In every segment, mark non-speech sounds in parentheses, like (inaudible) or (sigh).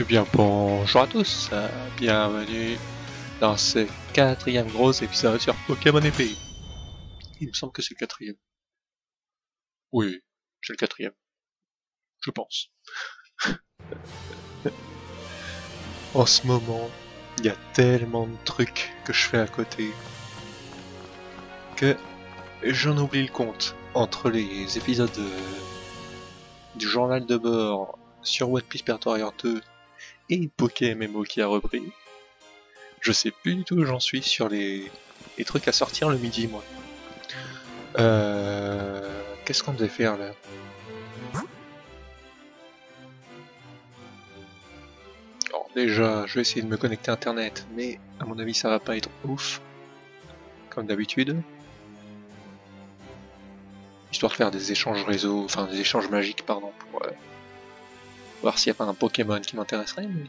Eh bien bonjour à tous, euh, bienvenue dans ce quatrième gros épisode sur Pokémon épée. Il me semble que c'est le quatrième. Oui, c'est le quatrième. Je pense. (laughs) en ce moment, il y a tellement de trucs que je fais à côté que j'en oublie le compte. Entre les épisodes du journal de bord sur One Piece Pertorian 2 et MMO qui a repris, je sais plus du tout où j'en suis sur les, les trucs à sortir le midi, moi. Euh... Qu'est-ce qu'on devait faire là? Alors déjà, je vais essayer de me connecter à internet, mais à mon avis ça va pas être ouf, comme d'habitude. Histoire de faire des échanges réseau, enfin des échanges magiques, pardon, pour euh, voir s'il n'y a pas un Pokémon qui m'intéresserait, mais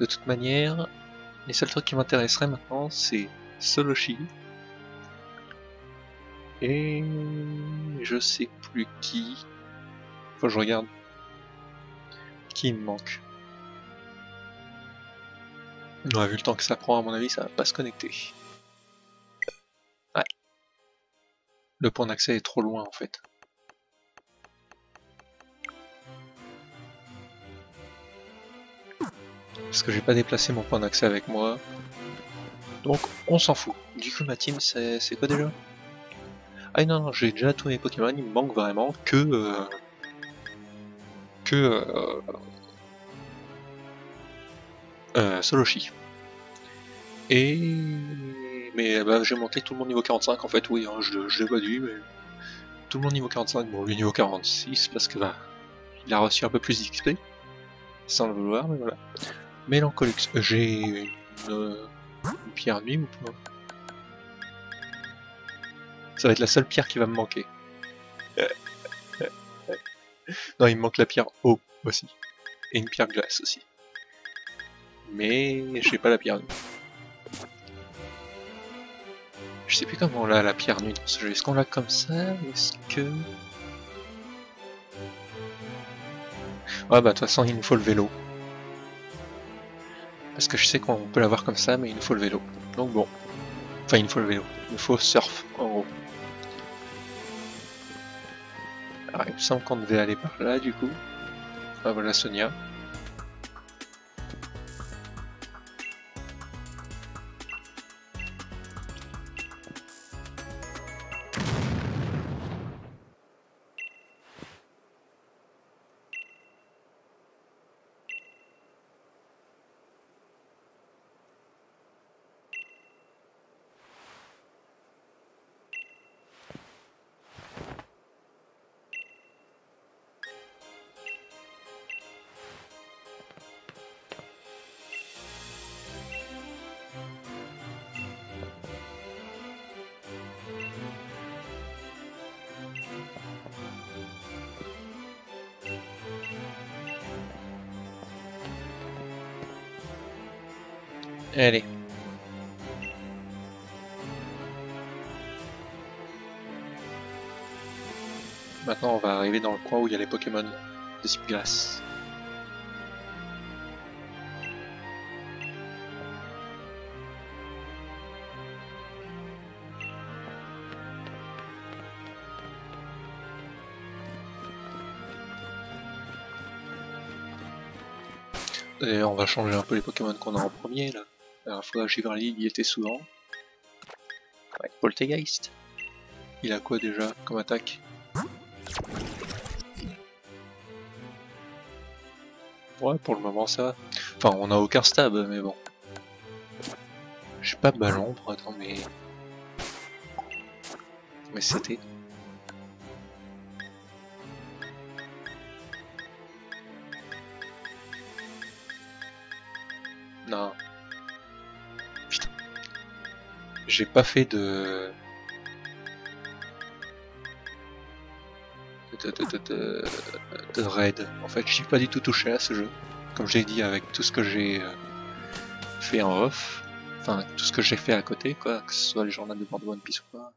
de toute manière, les seuls trucs qui m'intéresseraient maintenant, c'est Soloshi. Et je sais plus qui. Faut que je regarde. Qui me manque. Ouais, vu le temps que ça prend, à mon avis, ça va pas se connecter. Ouais. Le point d'accès est trop loin en fait. Parce que j'ai pas déplacé mon point d'accès avec moi. Donc on s'en fout. Du coup ma team c'est quoi déjà? Ah non, non j'ai déjà tous mes Pokémon, il me manque vraiment que... Euh, que... Euh, euh, Soloshi. Et... Mais bah, j'ai monté tout le monde niveau 45 en fait, oui, hein, je, je l'ai pas dit, mais... Tout le monde niveau 45, bon lui niveau 46 parce que bah... Il a reçu un peu plus d'XP. Sans le vouloir, mais voilà. Mélancholix, j'ai une, euh, une, pierre nuit ou pas Ça va être la seule pierre qui va me manquer. (laughs) non, il me manque la pierre eau aussi. Et une pierre glace aussi. Mais j'ai pas la pierre nuit. Je sais plus comment on l'a la pierre nuit dans ce jeu. Est-ce qu'on l'a comme ça? Est-ce que... Ouais bah de toute façon il nous faut le vélo. Parce que je sais qu'on peut l'avoir comme ça, mais il nous faut le vélo. Donc bon. Enfin, il nous faut le vélo. Il nous faut surf, en gros. Alors, il me semble qu'on devait aller par là, du coup. Ah, voilà Sonia. Allez. Maintenant, on va arriver dans le coin où il y a les Pokémon de type glace. D'ailleurs, on va changer un peu les Pokémon qu'on a en premier là. La dernière fois, Giverly y était souvent. Ouais, Poltegeist. Il a quoi déjà comme attaque? Ouais, pour le moment ça va. Enfin, on a aucun stab, mais bon. J'ai pas ballon, attends, mais... Mais c'était... J'ai pas fait de... De, de, de, de, raid. En fait, j'ai pas du tout touché à ce jeu. Comme j'ai dit, avec tout ce que j'ai fait en off. Enfin, tout ce que j'ai fait à côté, quoi. Que ce soit les journaux de bord One Piece ou pas.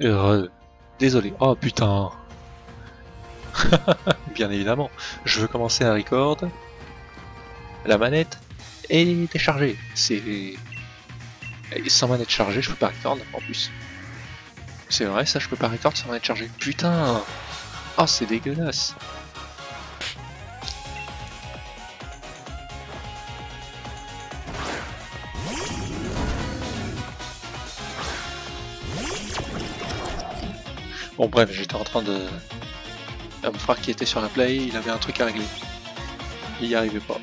Désolé. Oh putain. (laughs) Bien évidemment. Je veux commencer à record. La manette est déchargée. C'est... Sans manette chargée, je peux pas record en plus. C'est vrai, ça je peux pas record sans manette chargée. Putain Oh, c'est dégueulasse Bon bref, j'étais en train de... Mon frère qui était sur la play, il avait un truc à régler. Il y arrivait pas.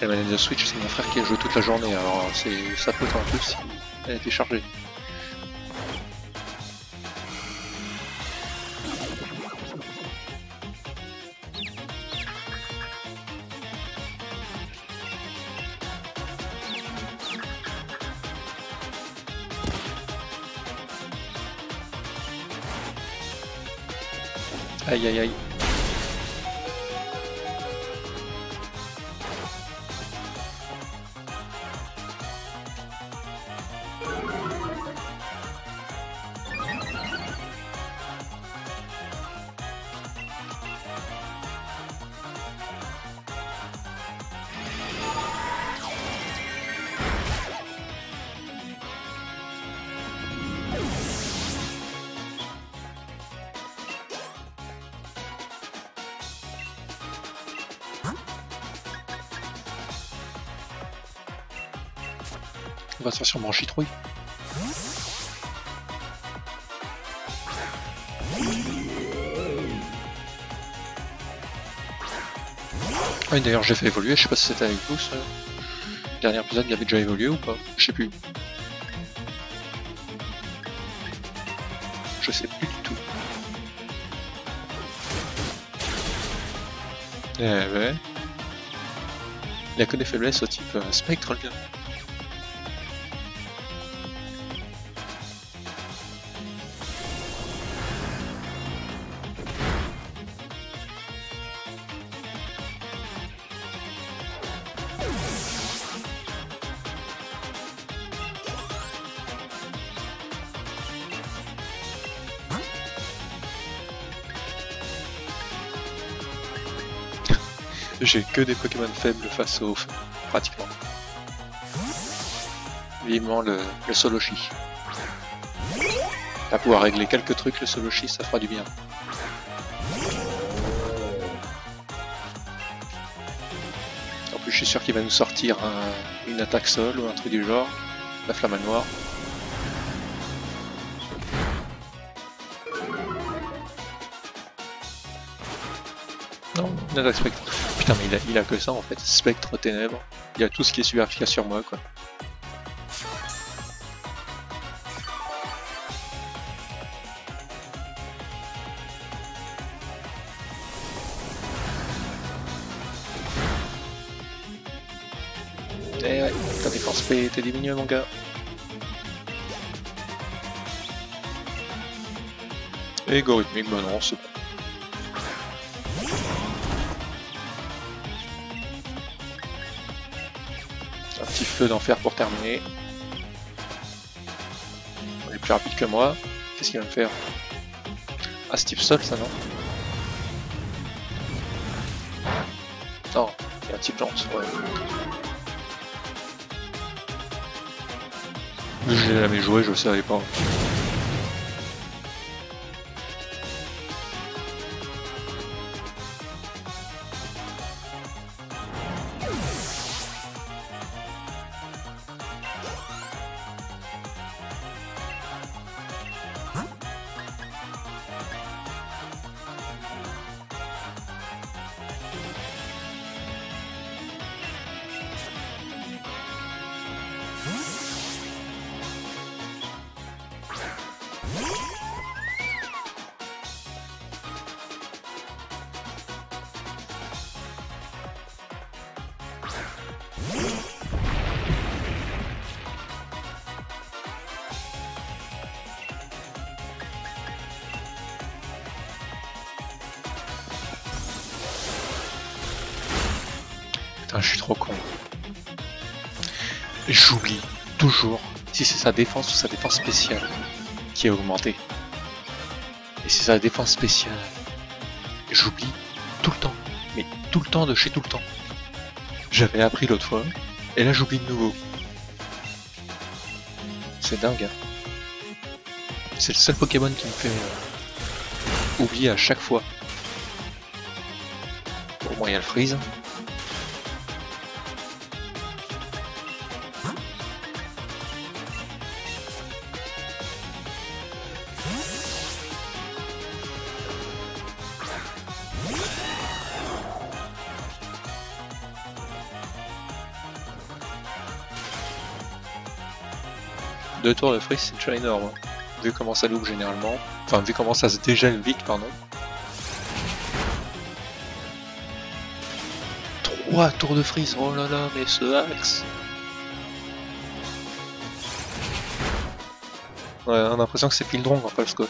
La manette de Switch, c'est mon frère qui a joué toute la journée, alors c'est ça peut un peu si elle était chargée. Aïe aïe aïe. On va se faire sûrement chitrouille. Oui d'ailleurs j'ai fait évoluer, je sais pas si c'était avec vous ça. Dernier épisode il avait déjà évolué ou pas? Je sais plus. Je sais plus du tout. Eh ouais. Il a que des faiblesses au type euh, spectre le gars. J'ai que des Pokémon faibles face au pratiquement. Vivement le, le Soloshi. À pouvoir régler quelques trucs, le Soloshi, ça fera du bien. En plus, je suis sûr qu'il va nous sortir un- une attaque sol ou un truc du genre. La flamme à noir. Non, une attaque spectre. Il a, que ça en fait. Spectre, ténèbres. Il a tout ce qui est super sur moi, quoi. Eh ouais, ta défense P était diminuée, mon gars. Égo-rythmique, bah non, c'est bon. Feu d'enfer pour terminer. Il est plus rapide que moi. Qu'est-ce qu'il va me faire? Ah, Steve Sol, ça non? Non, il y a un type lance, ouais. Je l'ai jamais joué, je savais pas. Sa défense ou sa défense spéciale qui est augmentée. Et c'est sa défense spéciale. J'oublie tout le temps. Mais tout le temps de chez tout le temps. J'avais appris l'autre fois, et là j'oublie de nouveau. C'est dingue. Hein. C'est le seul Pokémon qui me fait euh, oublier à chaque fois. Au moins il y a le freeze. Deux tours de freeze, c'est déjà énorme. Hein. Vu comment ça loupe généralement. Enfin, vu comment ça se dégèle vite, pardon. Trois tours de freeze, oh là là, mais ce axe Ouais, on a l'impression que c'est Pildron en fait, quoi.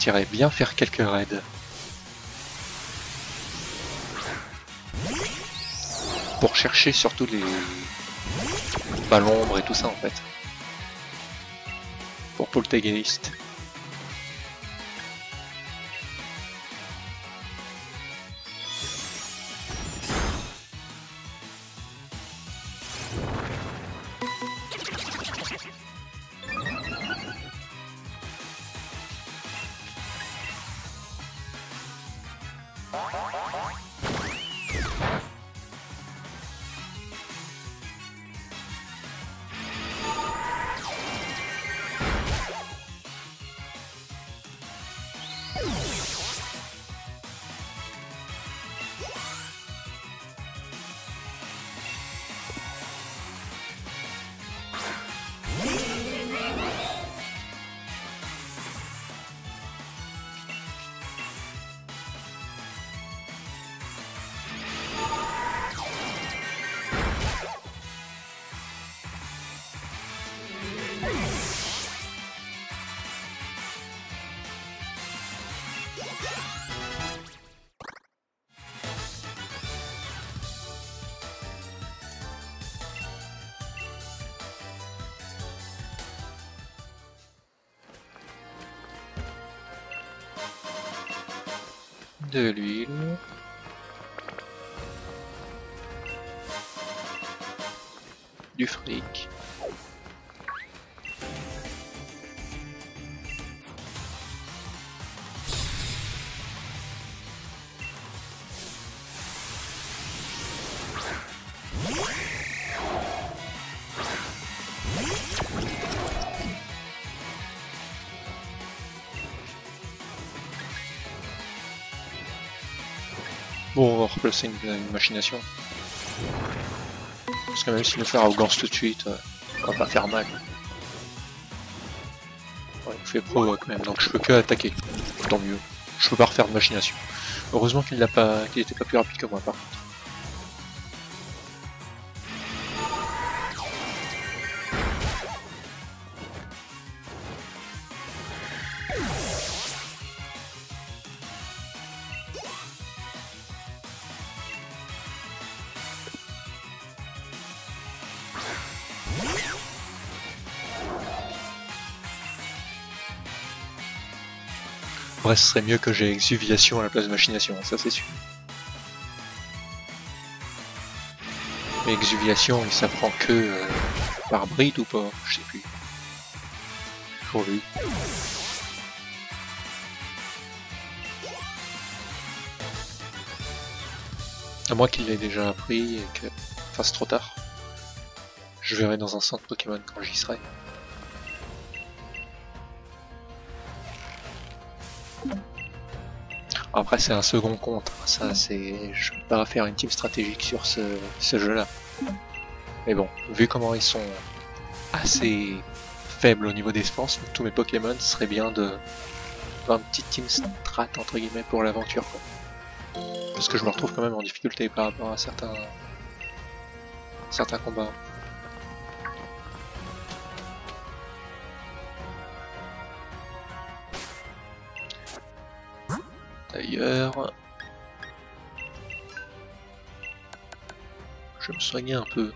Partirais bien faire quelques raids. Pour chercher surtout les ballons et tout ça en fait. Pour Poltergeist. Replacer une, machination. Parce que même si nous fait arrogance tout de suite, euh, on va pas faire mal. Ouais, il fait provoque même, donc je peux que attaquer. Tant mieux. Je peux pas refaire de machination. Heureusement qu'il n'a pas, qu'il était pas plus rapide que moi par contre. Ce serait mieux que j'ai exuviation à la place de machination, ça c'est sûr. Mais exuviation, il s'apprend que euh, par bride ou pas Je sais plus. Pour lui. À moins qu'il l'ait déjà appris et que fasse trop tard. Je verrai dans un centre Pokémon quand j'y serai. Après c'est un second compte, hein. ça c'est... Je peux pas faire une team stratégique sur ce, ce jeu-là. Mais bon, vu comment ils sont assez faibles au niveau des tous mes Pokémon, ce serait bien de faire une petite team strat entre guillemets pour l'aventure. Parce que je me retrouve quand même en difficulté par rapport à certains certains combats. D'ailleurs, je vais me soigner un peu.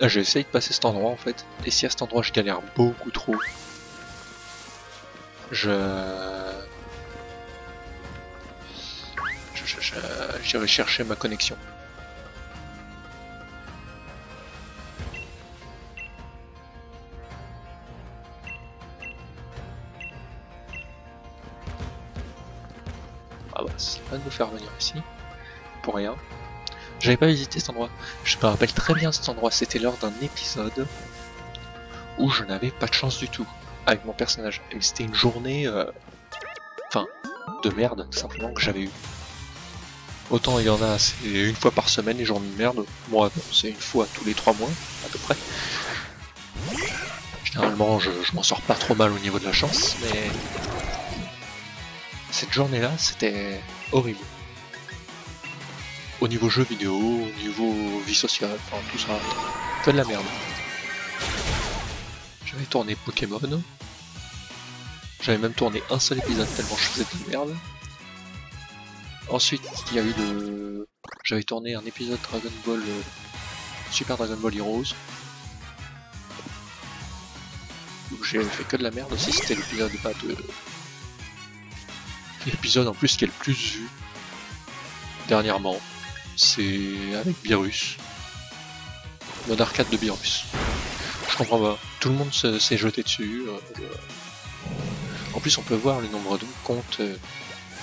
Là, j'ai essayé de passer cet endroit en fait, et si à cet endroit je galère beaucoup trop, je... J'irai chercher ma connexion. Faire venir ici. Pour rien. J'avais pas visité cet endroit. Je me rappelle très bien cet endroit. C'était lors d'un épisode où je n'avais pas de chance du tout avec mon personnage. Mais c'était une journée, euh, de merde, tout simplement, que j'avais eu. Autant il y en a, une fois par semaine les journées de merde. Moi, c'est une fois tous les trois mois, à peu près. Généralement, je m'en sors pas trop mal au niveau de la chance, mais cette journée-là, c'était horrible. Au niveau jeu vidéo, au niveau vie sociale, enfin tout ça, que de la merde. J'avais tourné Pokémon. J'avais même tourné un seul épisode tellement je faisais de la merde. Ensuite, il y a eu le... J'avais tourné un épisode Dragon Ball... Euh, Super Dragon Ball Heroes. Où j'ai fait que de la merde aussi, c'était l'épisode pas de... L'épisode en plus qui est le plus vu dernièrement. C'est avec Virus. Mode arcade de Virus. Je comprends pas. Tout le monde s'est jeté dessus. Euh, en plus, on peut voir le nombre de comptes euh,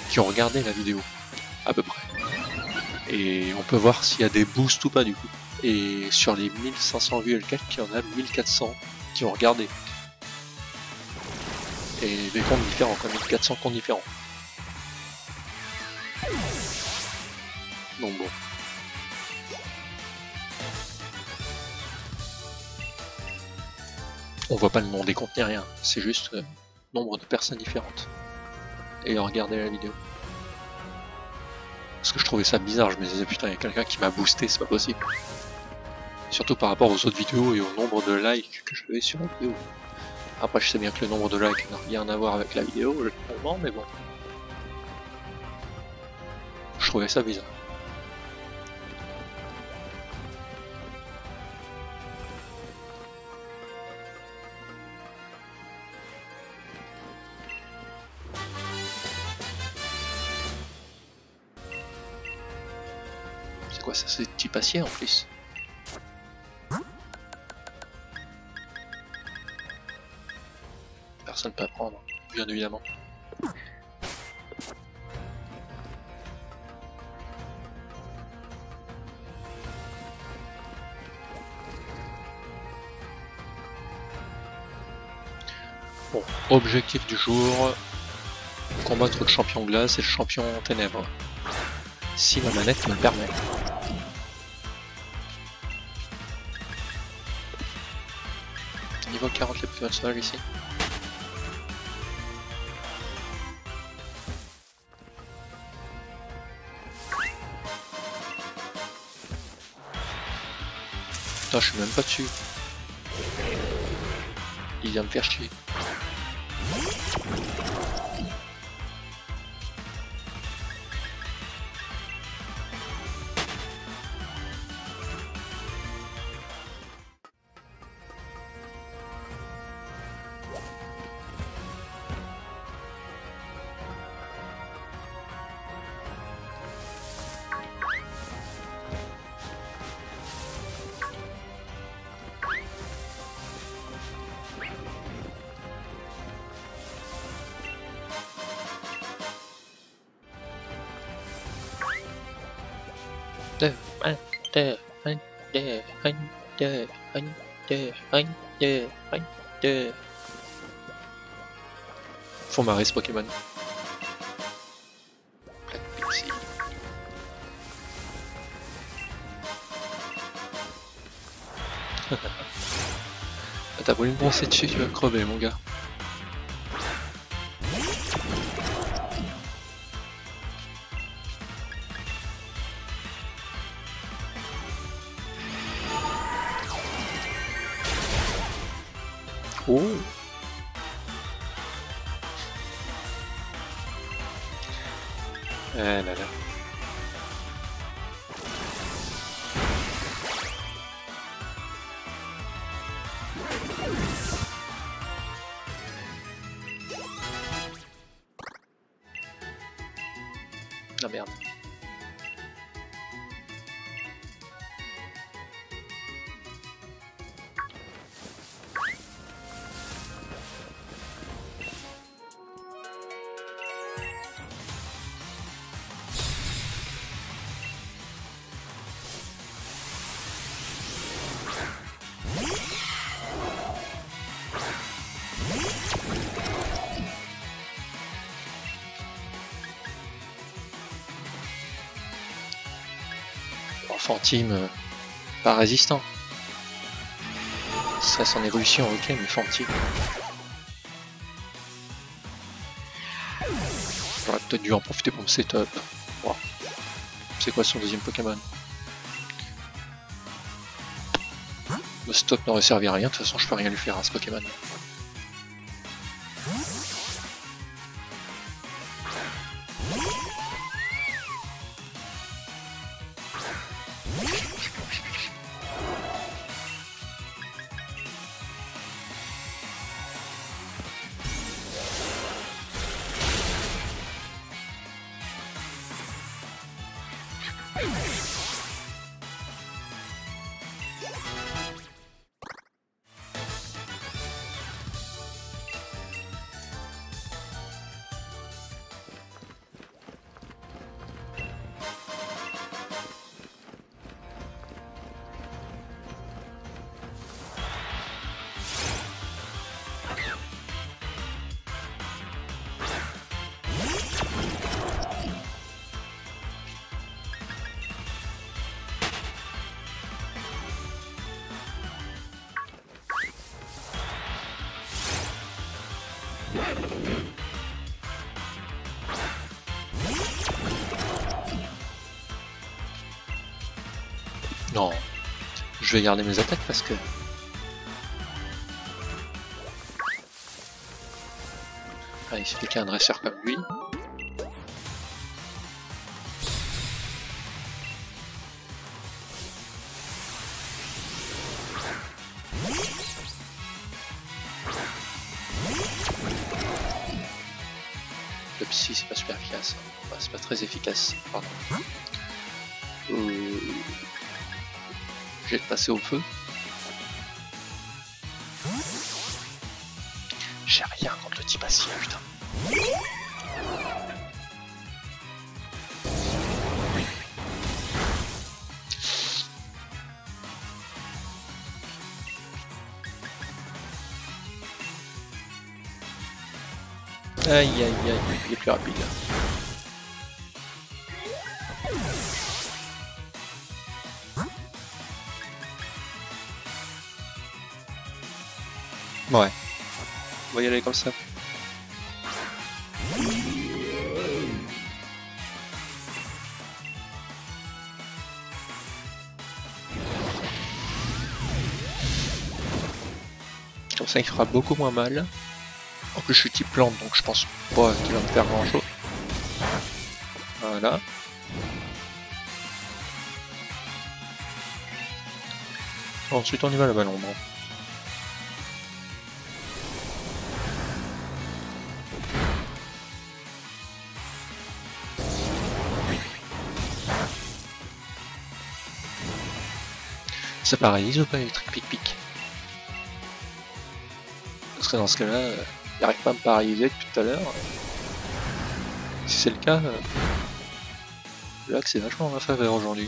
qui ont regardé la vidéo, à peu près. Et on peut voir s'il y a des boosts ou pas du coup. Et sur les 1500 vues et quelques, il y en a 1400 qui ont regardé. Et des comptes différents, comme 1400 comptes différents. Donc bon. On voit pas le nom des comptes ni rien, c'est juste euh, nombre de personnes différentes. Et regarder la vidéo. Parce que je trouvais ça bizarre, je me disais putain, il y a quelqu'un qui m'a boosté, c'est pas possible. Surtout par rapport aux autres vidéos et au nombre de likes que j'avais sur la vidéo. Après, je sais bien que le nombre de likes n'a rien à voir avec la vidéo, mais bon. Je trouvais ça bizarre. quoi ça C'est petit passier en plus? Personne peut apprendre, bien évidemment. Objectif du jour, combattre le champion glace et le champion ténèbres. Si la manette me permet. niveau 40 les plus sol ici. Putain, je suis même pas dessus. Il vient me faire chier. Marrer ce Pokémon. Ah, T'as voulu me bronzer dessus, tu vas crever mon gars. Euh, pas résistant. Ce serait son évolution, ok, mais Fantime. J'aurais peut-être dû en profiter pour me setup. Wow. C'est quoi son deuxième Pokémon? Le stop n'aurait servi à rien, de toute façon je peux rien lui faire à ce Pokémon. Je vais garder mes attaques parce que... Ah, il suffit qu'il y ait un dresseur comme lui. Le psy c'est pas super efficace. C'est pas très efficace, pardon. Vais te passer au feu. J'ai rien contre le type acier, putain. Aïe aïe aïe, il est plus rapide. Ouais. Comme ça. Comme ça, il fera beaucoup moins mal. En plus, je suis type plante, donc je pense pas qu'il va me faire grand chose. Voilà. Ensuite, on y va à la balle Ça paralyse ou pas électrique pic-pic Parce que dans ce cas-là, euh, il n'arrive pas à me paralyser depuis tout à l'heure. Si c'est le cas, euh, là que c'est vachement en ma faveur aujourd'hui.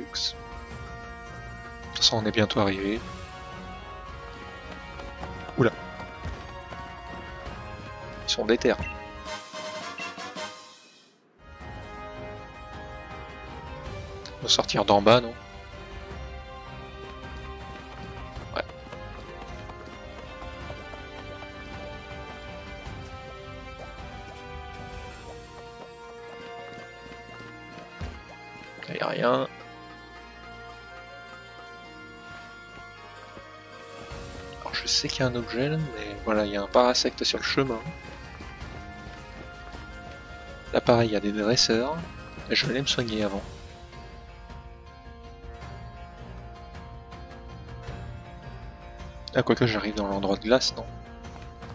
De toute façon, on est bientôt arrivé. Oula. Ils sont déter. On va sortir d'en bas, non? Ouais. Sais qu'il y a un objet là, mais voilà, il y a un parasecte sur le chemin. Là pareil, il y a des dresseurs. Et je vais aller me soigner avant. Ah, quoique j'arrive dans l'endroit de glace, non?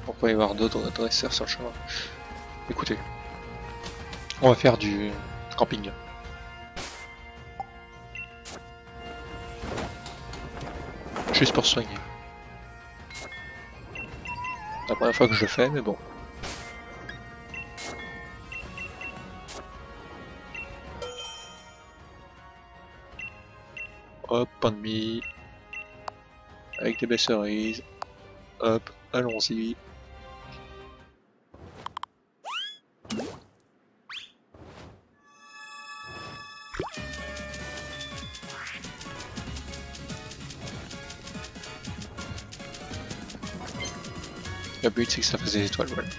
Pourquoi y avoir d'autres dresseurs sur le chemin Écoutez, on va faire du camping. Juste pour soigner. La première fois que je le fais, mais bon. Hop, ennemi. Avec des belles cerises. Hop, allons-y. But c'est que ça fasse des étoiles, voilà.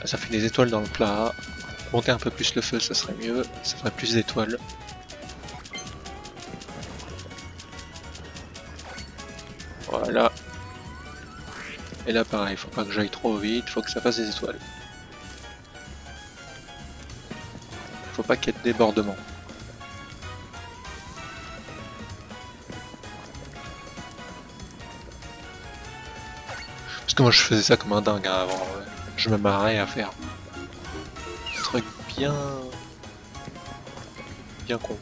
Là, ça fait des étoiles dans le plat. Monter un peu plus le feu, ça serait mieux. Ça ferait plus d'étoiles. Voilà. Et là pareil, faut pas que j'aille trop vite, faut que ça fasse des étoiles. Faut pas qu'il y ait de débordement. Moi je faisais ça comme un dingue hein, avant. Je me marrais à faire. Un truc bien... Bien con.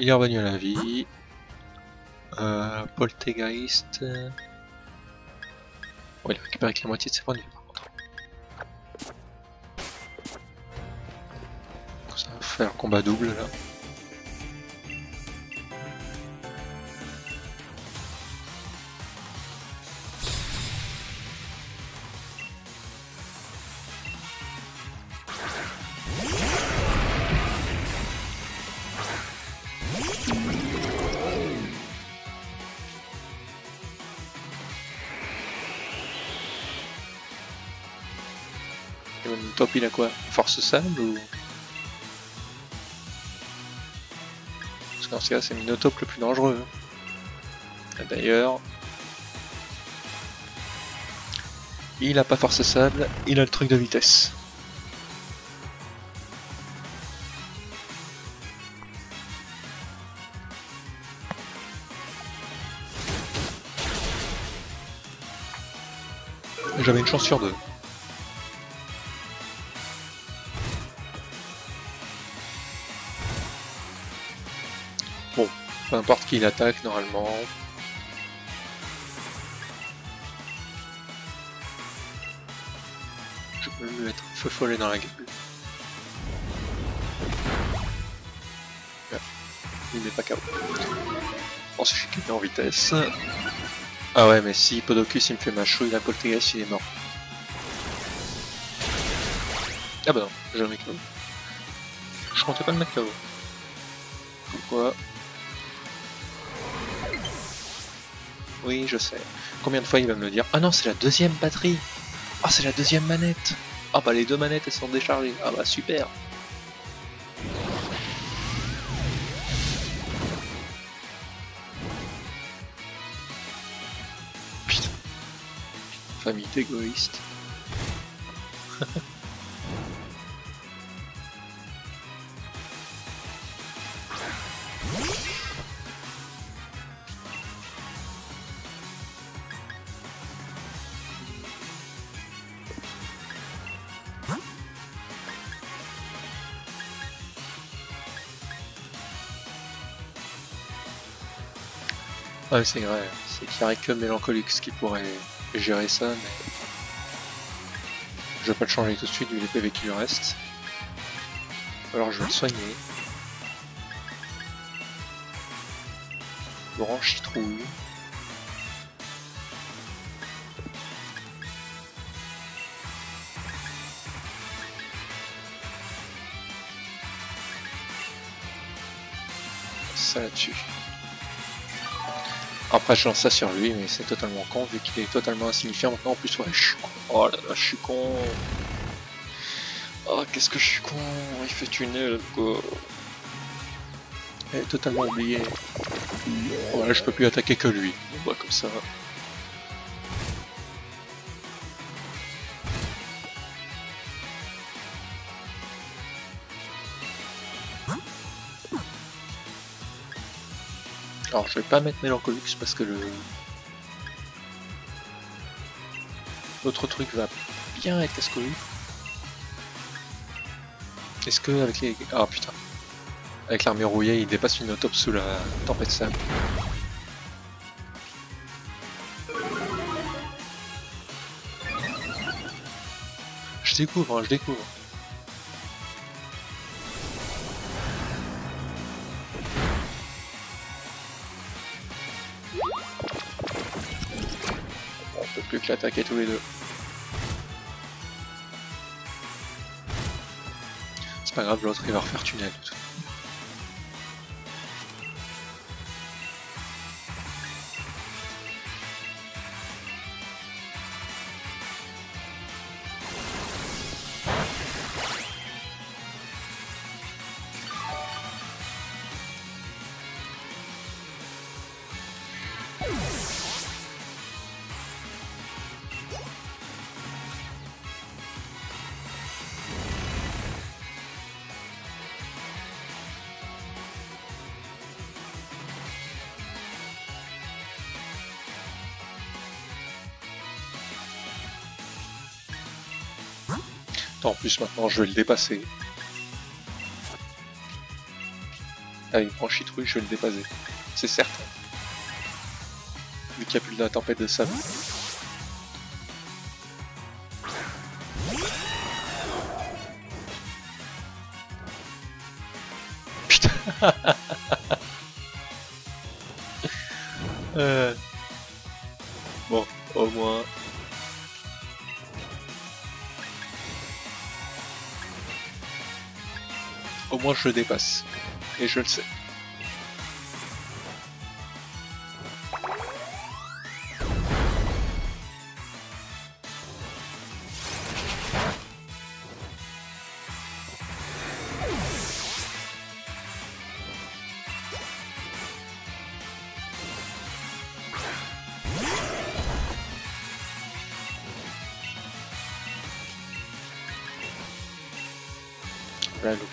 Il est revenu à la vie. Euh, Poltergeist. euh, Bon, il a récupéré que la moitié de ses points de vie par contre. Ça va faire un combat double là. Force sable ou Parce qu'en ce cas c'est Minotape le plus dangereux. D'ailleurs, il a pas force sable, il a le truc de vitesse. J'avais une chance sur deux. Bon, peu importe qui l'attaque normalement. Je peux lui mettre feu follet dans la gueule. Il n'est pas KO. On se fait en vitesse. Ah ouais, mais si Podocus il me fait ma chouille, la Poltergeist il est mort. Ah bah non, mec KO. Je comptais pas le mettre KO. Pourquoi? Oui, je sais. Combien de fois il va me le dire Ah non, c'est la deuxième batterie Ah, c'est la deuxième manette Ah bah les deux manettes elles sont déchargées. Ah bah super Putain. Famille d'égoïstes. C'est vrai, c'est qu'il n'y aurait que Mélancolique qui pourrait gérer ça, mais je vais pas le changer tout de suite vu les PV qui lui reste. Alors je vais le soigner. Orange citrouille. Ça là-dessus. Après je lance ça sur lui mais c'est totalement con vu qu'il est totalement insignifiant maintenant en plus ouais je suis con. Oh là là je suis con. Oh qu'est-ce que je suis con, il fait quoi. est totalement oublié. Voilà je peux plus attaquer que lui. On comme ça. Alors je vais pas mettre Mélancolux parce que le l'autre truc va bien être casse Est-ce que avec les. Ah putain. Avec l'armure rouillée il dépasse une autopsie sous la tempête sable. Je découvre, hein, je découvre. L'attaquer tous les deux. C'est pas grave, l'autre il va refaire tunnel. En plus maintenant je vais le dépasser. Avec ah, citrouille, je vais le dépasser. C'est certain. Vu qu'il n'y a plus de la tempête de sable. Putain (laughs) je dépasse. Et je le sais.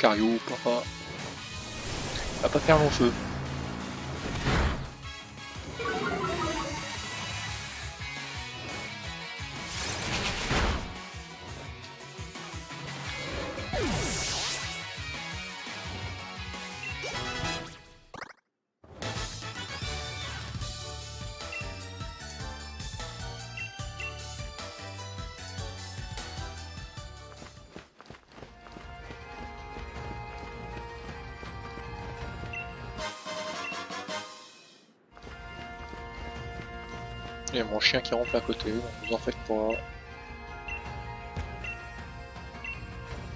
Là, le cario, papa. Va pas faire long feu. Chien qui rentre à côté, donc vous en faites pas.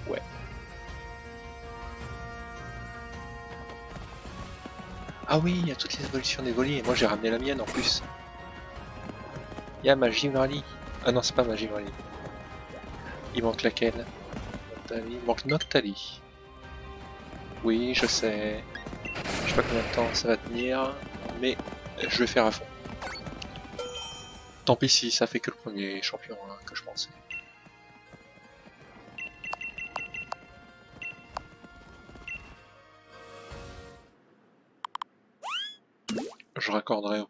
Ouais. Ah oui, il y a toutes les évolutions des voliers, et moi j'ai ramené la mienne en plus. Il y a ma Givrali. Ah non, c'est pas ma Givrali. Il manque laquelle? Il manque Noctali. Oui, je sais. Je sais pas combien de temps ça va tenir, mais je vais faire à fond. Tant pis si ça fait que le premier champion hein, que je pensais. Je raccorderai au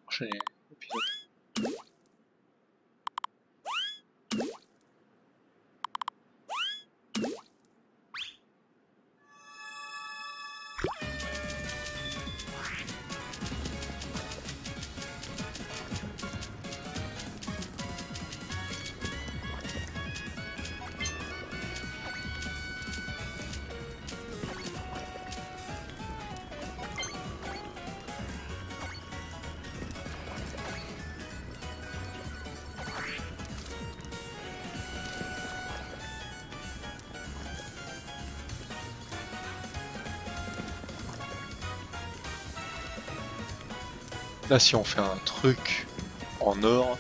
Là, si on fait un truc en or,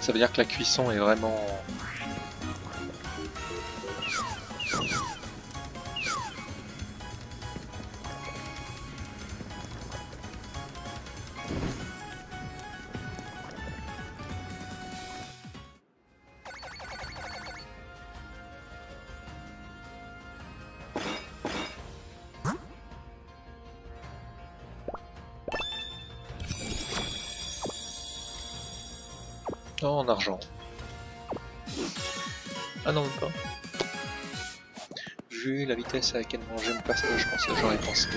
ça veut dire que la cuisson est vraiment... Non, en argent. Ah non, même pas. Vu la vitesse à laquelle mangeait mon personnage, je pense que j'aurais pensé.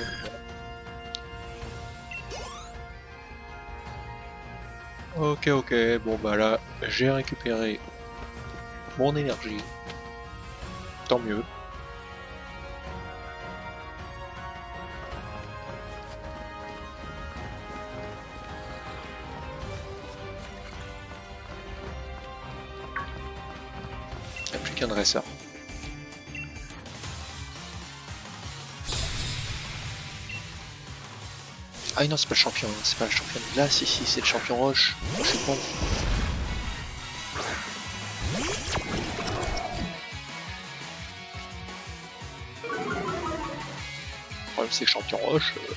Ok, ok, bon bah là, j'ai récupéré mon énergie. Tant mieux. N'y a plus qu'un dresseur. Ah non, c'est pas le champion, c'est pas le champion de glace ici, c'est le champion roche. Je suis con. Le c'est champion roche. Euh...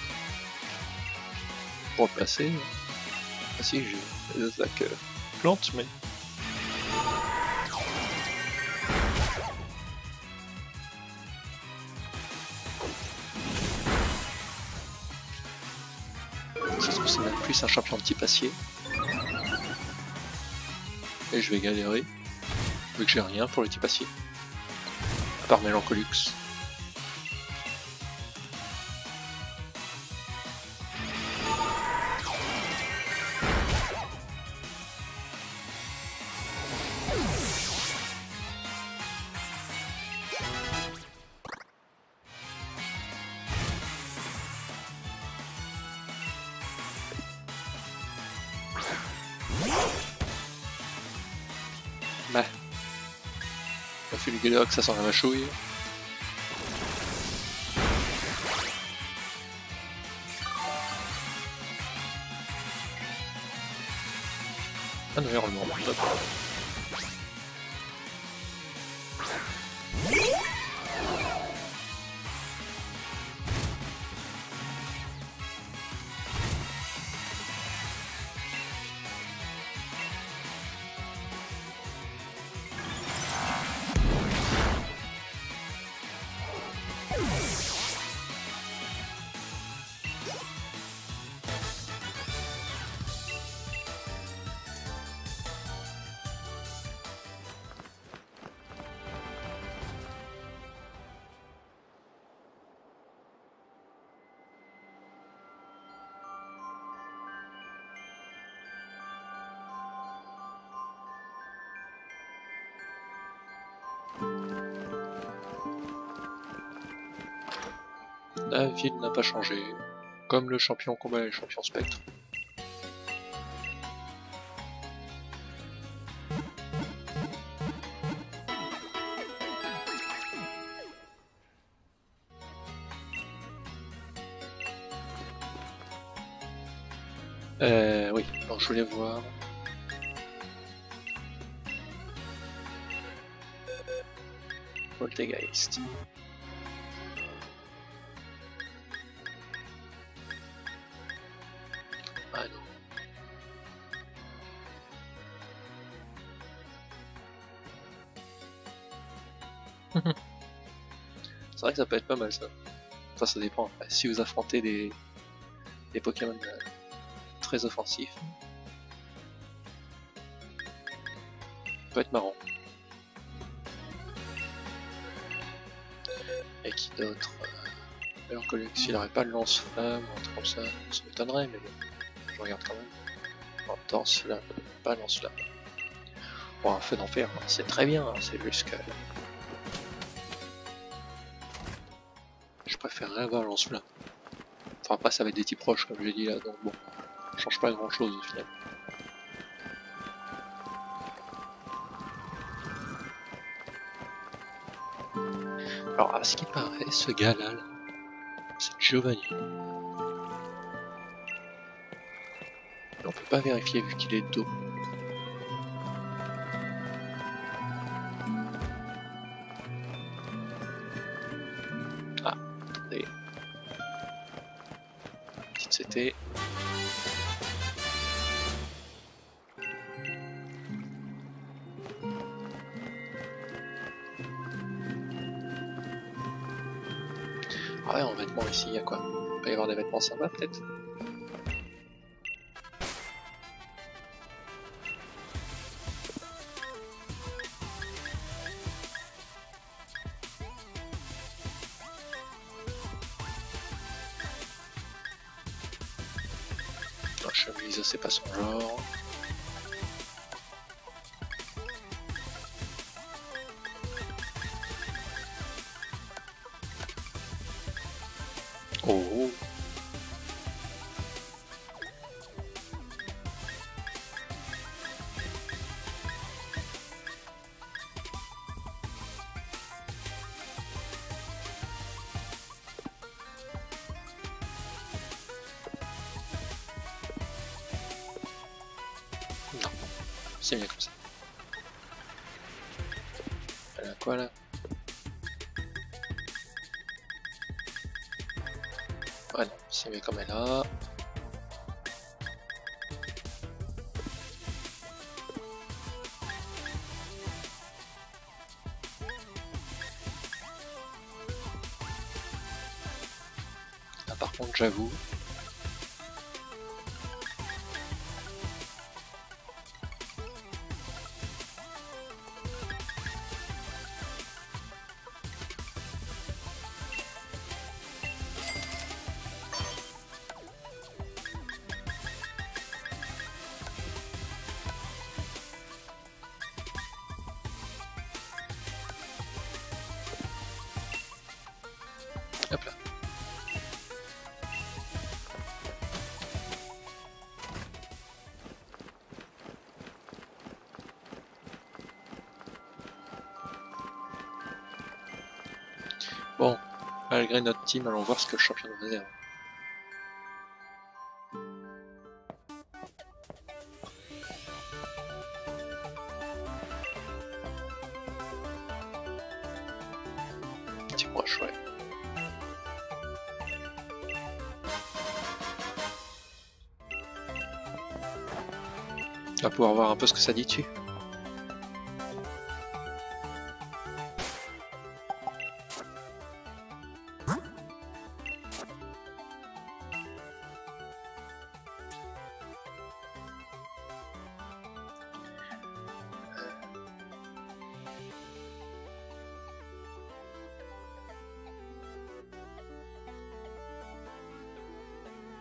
Pour passer. Ah si, j'ai des attaques euh, plantes, mais. Un champion petit passier. Et je vais galérer, vu que j'ai rien pour le petit passier. À part Mélancolux. On que ça sent la mâchouille. Hop. La ville n'a pas changé, comme le champion combat et le champion spectre. Euh, oui, alors je voulais voir. Poltergeist. Ça peut être pas mal ça. Enfin, ça dépend. Si vous affrontez des, des Pokémon euh, très offensifs, ça peut être marrant. Et qui d'autre euh, Alors que s'il n'aurait pas le lance-flamme, un truc comme ça, ça m'étonnerait, mais bon, je regarde quand même. En même temps, pas lance-flamme. Bon, un feu d'enfer, hein, c'est très bien, hein, c'est juste que. faire rêver à lance-flamme. Enfin pas ça va être des types proches comme j'ai dit là, donc bon, ça change pas grand chose au final. Alors à ce qui paraît, ce gars là, c'est Giovanni. On peut pas vérifier vu qu'il est dos. It's. continuer comme elle a. Là par contre j'avoue. malgré notre team, allons voir ce que le champion réserve. Petit proche, ouais. On va pouvoir voir un peu ce que ça dit dessus.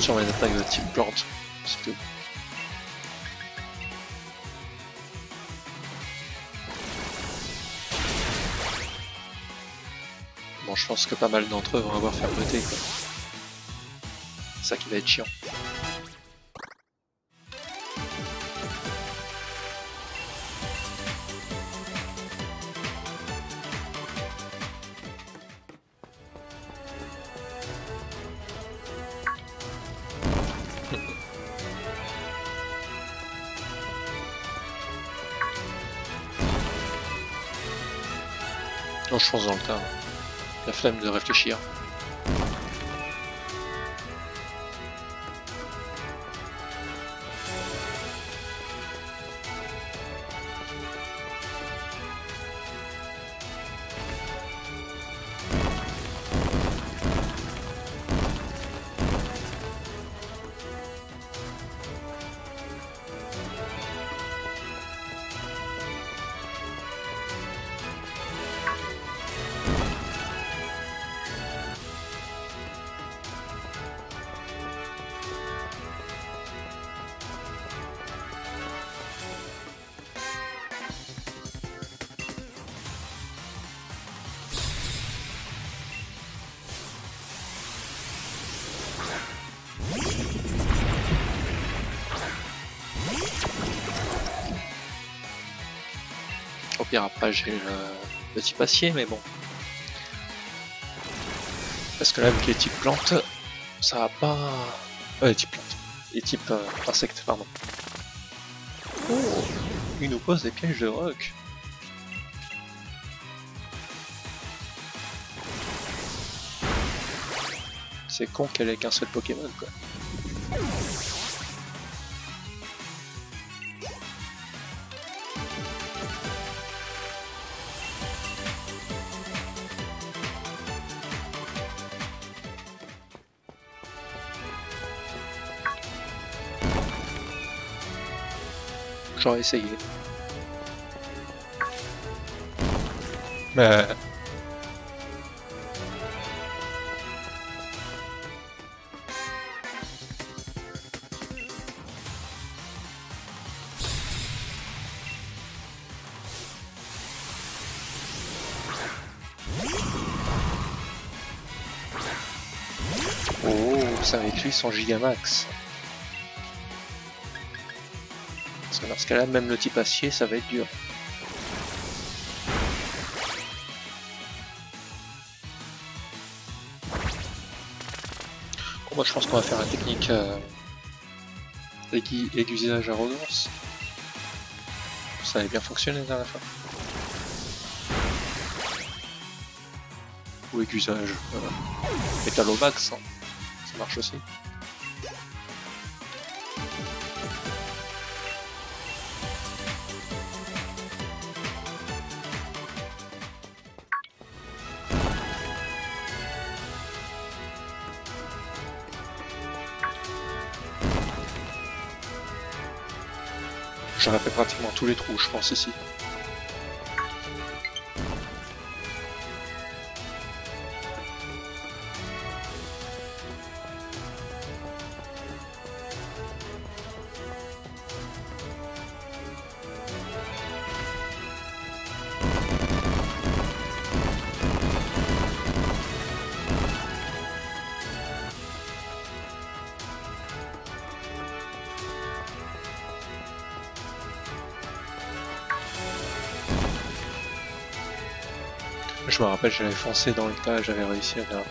sur mes attaques de type plante. C'est tout. Bon, je pense que pas mal d'entre eux vont avoir fermeté quoi. C'est ça qui va être chiant. Dans le tas. La flemme de réfléchir. Pire après j'ai le petit passier mais bon. Parce que là avec les types plantes, ça va pas... Euh, les types plantes. Les types euh, insectes, pardon. Oh Il nous pose des pièges de rock. C'est con qu'elle ait qu'un seul Pokémon quoi. J'aurais essayé. Mais... Oh, ça réduit son Gigamax. Ce cas-là, même le type acier, ça va être dur. Bon, moi, je pense qu'on va faire la technique euh, aigu- aiguisage arrogance. Ça avait bien fonctionné la dernière. Ou aiguisage. Euh, métallomax, hein. ça marche aussi. J'aurais fait pratiquement tous les trous, je pense, ici. J'avais foncé dans le tas, j'avais réussi à la...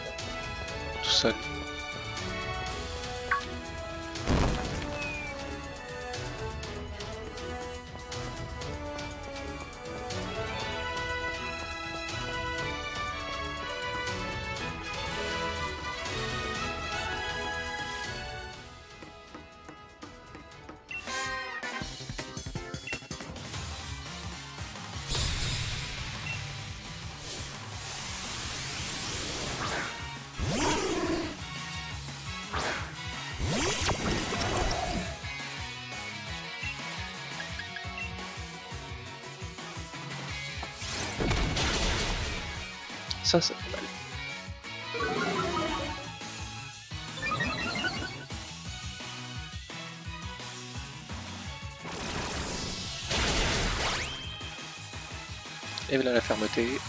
Ça, c'est pas mal. Et voilà la fermeté.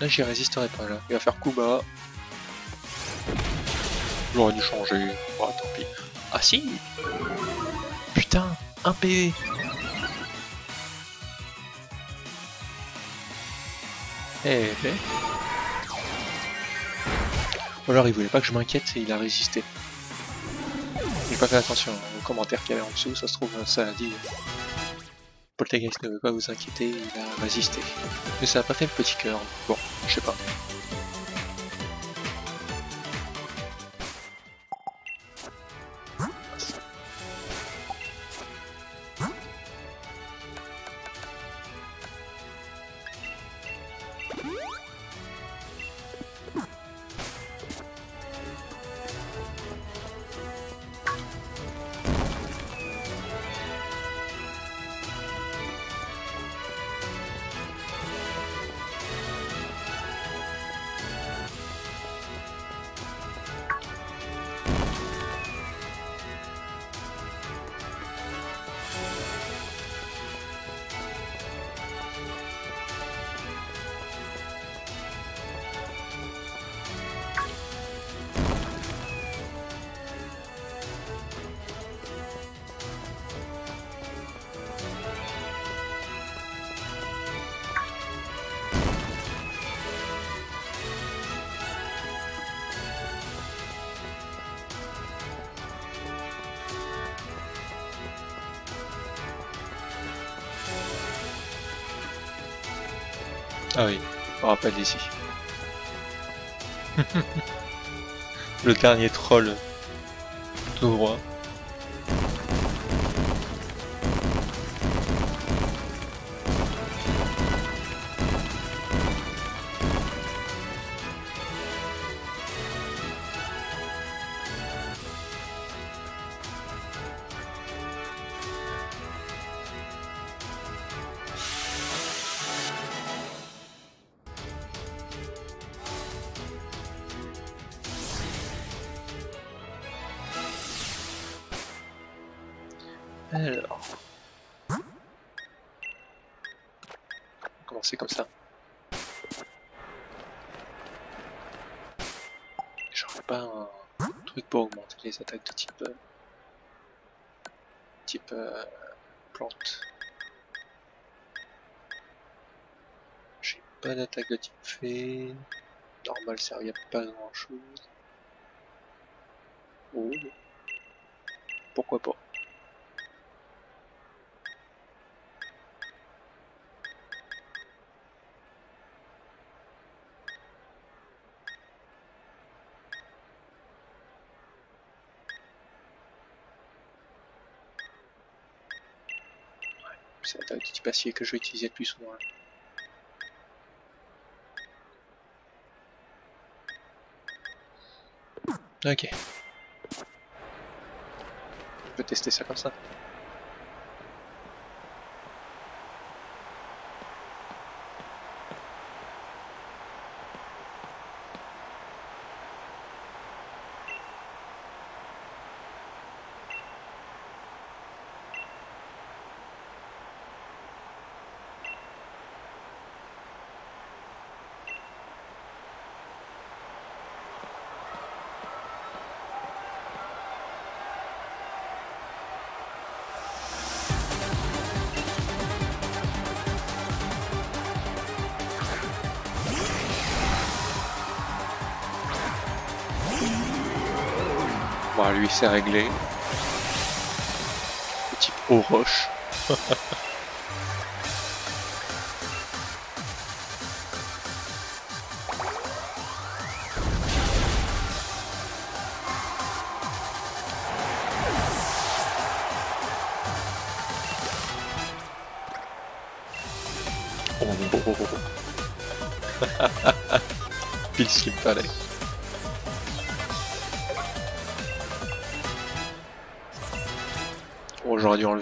Là j'y résisterai pas là. Il va faire coup bas. J'aurais dû changer. Bah tant pis. Ah si Putain Un PV Eh, eh. Ou alors il voulait pas que je m'inquiète et il a résisté. J'ai pas fait attention aux commentaires qu'il y avait en dessous, ça se trouve ça a dit Poltergeist ne veut pas vous inquiéter, il a résisté. Mais ça a pas fait le petit cœur. Bon, je sais pas. On rappelle ici. Le dernier troll A pas grand chose. Oh. Pourquoi pas. C'est de type acier que je vais utiliser le plus souvent. Ok. Je peux tester ça comme ça. Lui c'est réglé. Le type eau roche. (laughs)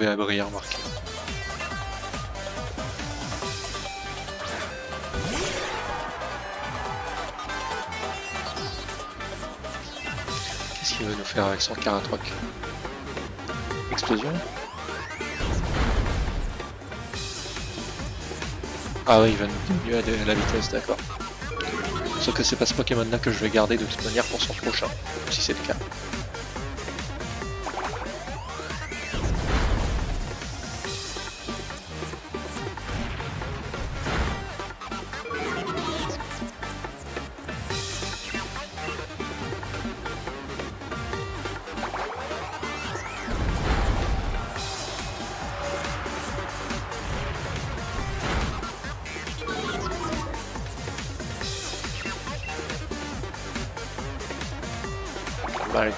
La brille, remarquez. Qu'est-ce qu'il veut nous faire avec son Caratroc Explosion? Ah oui, il va nous diminuer la vitesse, d'accord. Sauf que c'est pas ce Pokémon là que je vais garder de toute manière pour son prochain, si c'est le cas.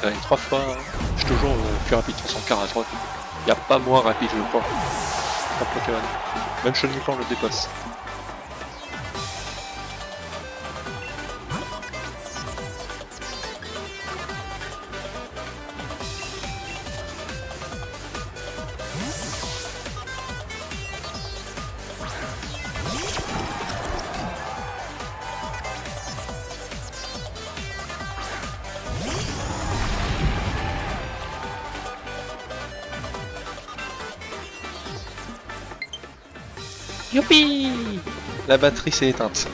Bah, elle gagne trois fois. Je suis toujours plus rapide de son car à droite. Il n'y a pas moins rapide, je crois. Même Chenipan le dépasse. La batterie s'est éteinte.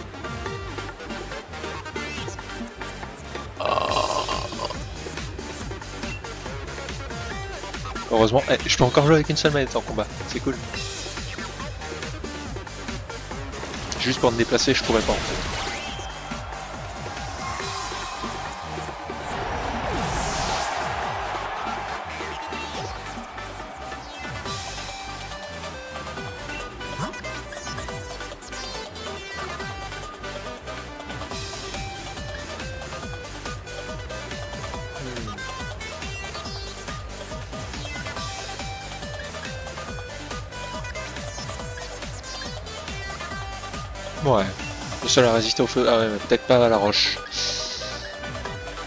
Heureusement, eh, je peux encore jouer avec une seule manette en combat, c'est cool. Juste pour me déplacer, je pourrais pas en fait. Le seul à résister au feu. Ah ouais, mais peut-être pas à la roche.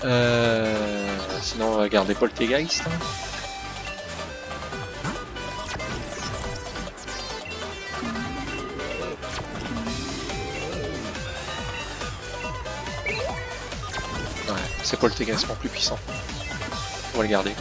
Euh... Sinon, on va garder Poltegeist. Hein. Ouais, c'est Poltegeist le plus puissant. On va le garder.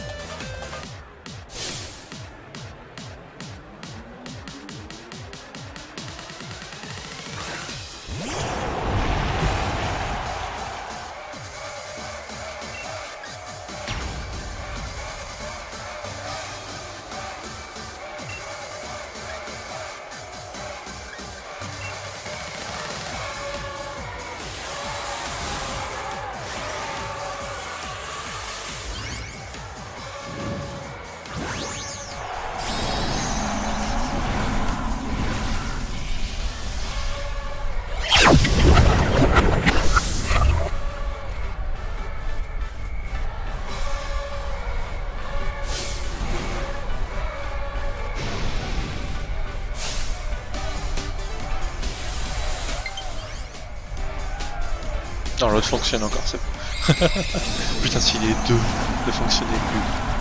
Fonctionne encore, c'est bon. (laughs) Putain, si les deux ne fonctionnaient plus.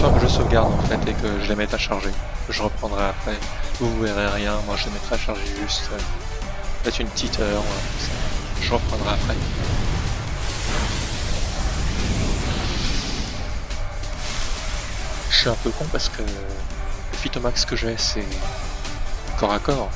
Que je sauvegarde en fait et que je les mette à charger. Je reprendrai après. Vous verrez rien, moi je les mettrai à charger juste. Euh, peut-être une petite heure, je reprendrai après. Je suis un peu con parce que le Phytomax que j'ai c'est corps à corps.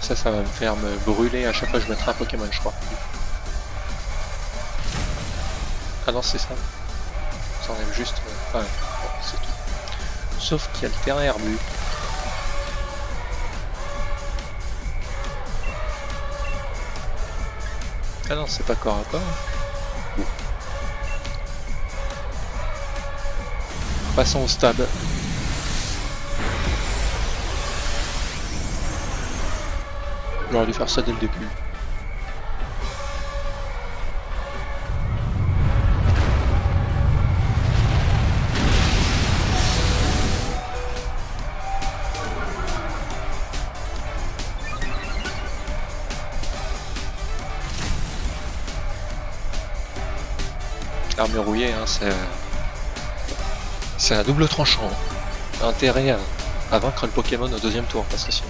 Ça, ça va me faire me brûler à chaque fois que je mettrai un Pokémon, je crois. Ah non, c'est ça. Ça enlève juste... Euh, c'est tout. Sauf qu'il y a le terrain herbu. Ah non, c'est pas corps à corps. Passons au stade. J'aurais dû faire ça dès le début. Hein, c'est à double tranchant. Intérêt à vaincre le Pokémon au deuxième tour, parce que sinon...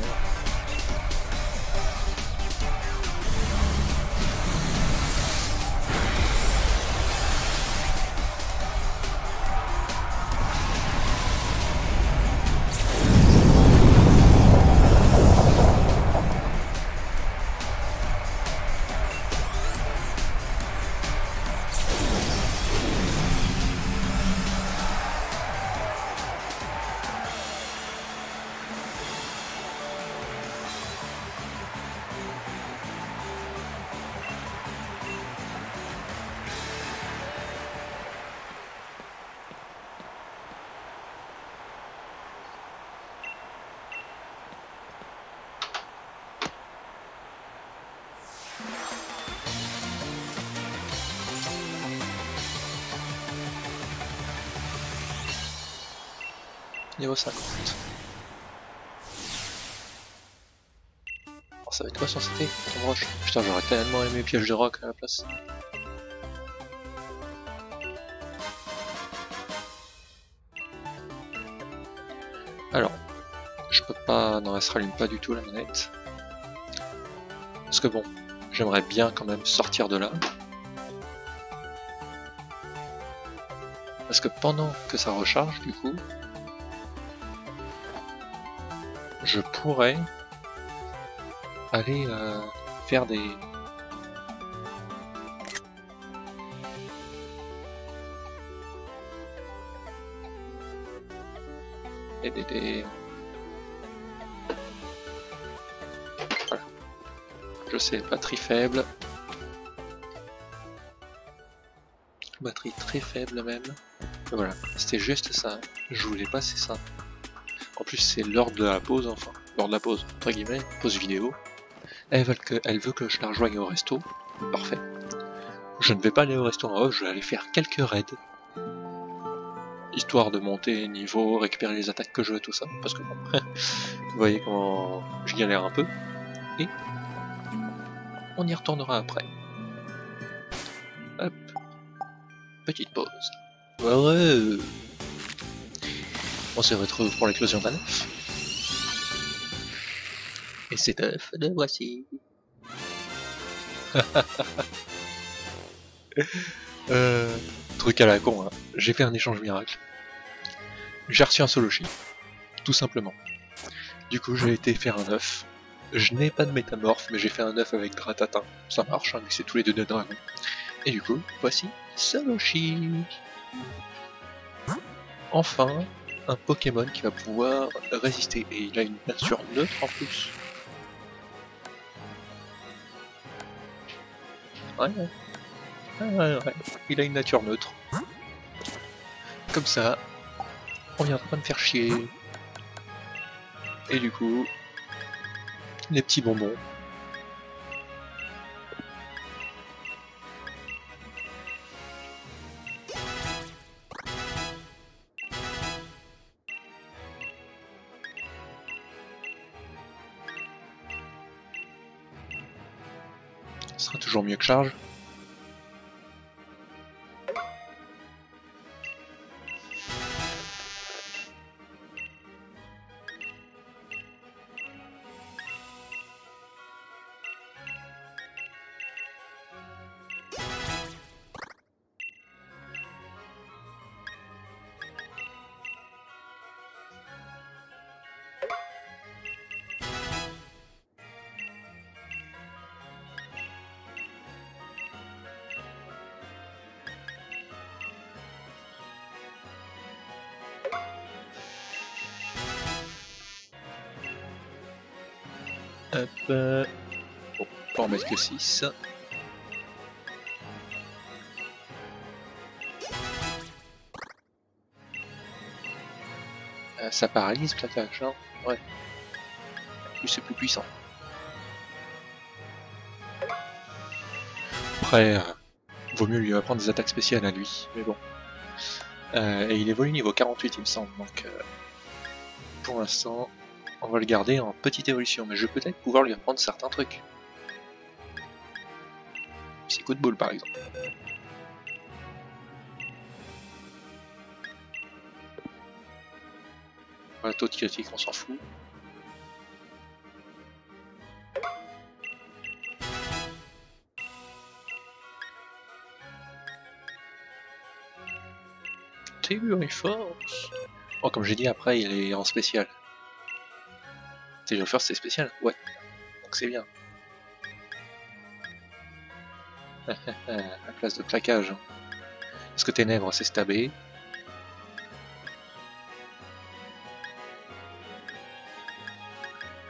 Niveau 50. Oh, ça va être quoi son CT roche? Putain, j'aurais tellement aimé piège de rock à la place. Alors, je peux pas... Non, elle se rallume pas du tout la manette. Parce que bon, j'aimerais bien quand même sortir de là. Parce que pendant que ça recharge, du coup, je pourrais aller euh, faire des... Des, des, des... Voilà. Je sais, batterie faible. Batterie très faible même. Voilà, c'était juste ça. Je voulais passer ça. En plus, c'est l'heure de la pause, enfin, l'heure de la pause, entre guillemets, pause vidéo. Elle veut, que, elle veut que je la rejoigne au resto. Parfait. Je ne vais pas aller au resto en haut, je vais aller faire quelques raids. Histoire de monter niveau, récupérer les attaques que je veux, tout ça. Parce que bon, (laughs) vous voyez comment je galère un peu. Et on y retournera après. Hop. Petite pause. Ouais. On se retrouve pour l'éclosion d'un œuf. Et cet œuf, le voici. (laughs) euh, truc à la con, hein. j'ai fait un échange miracle. J'ai reçu un solochi, tout simplement. Du coup, j'ai été faire un œuf. Je n'ai pas de métamorphe, mais j'ai fait un œuf avec Gratatin. Ça marche, hein, c'est tous les deux de dragons. Et du coup, voici Solochi. Enfin, un Pokémon qui va pouvoir résister. Et il a une nature neutre en plus. Ouais, ouais, ouais. Il a une nature neutre. Comme ça, on viendra pas me faire chier. Et du coup, les petits bonbons. Charge. Euh, Bon, pas en mettre que 6. Euh, ça paralyse plaquage, hein Ouais. Plus c'est plus puissant. Après, euh, vaut mieux lui apprendre des attaques spéciales à lui, mais bon. Et il évolue niveau 48 il me semble, donc pour l'instant on va le garder en petite évolution, mais je vais peut-être pouvoir lui apprendre certains trucs. Ses coups de boule par exemple. Voilà, taux de critique, on s'en fout. Théorie force. Oh, comme j'ai dit, après, il est en spécial. Force, c'est spécial Ouais. Donc c'est bien. (laughs) La place de plaquage. Est-ce que Ténèbres s'est stabé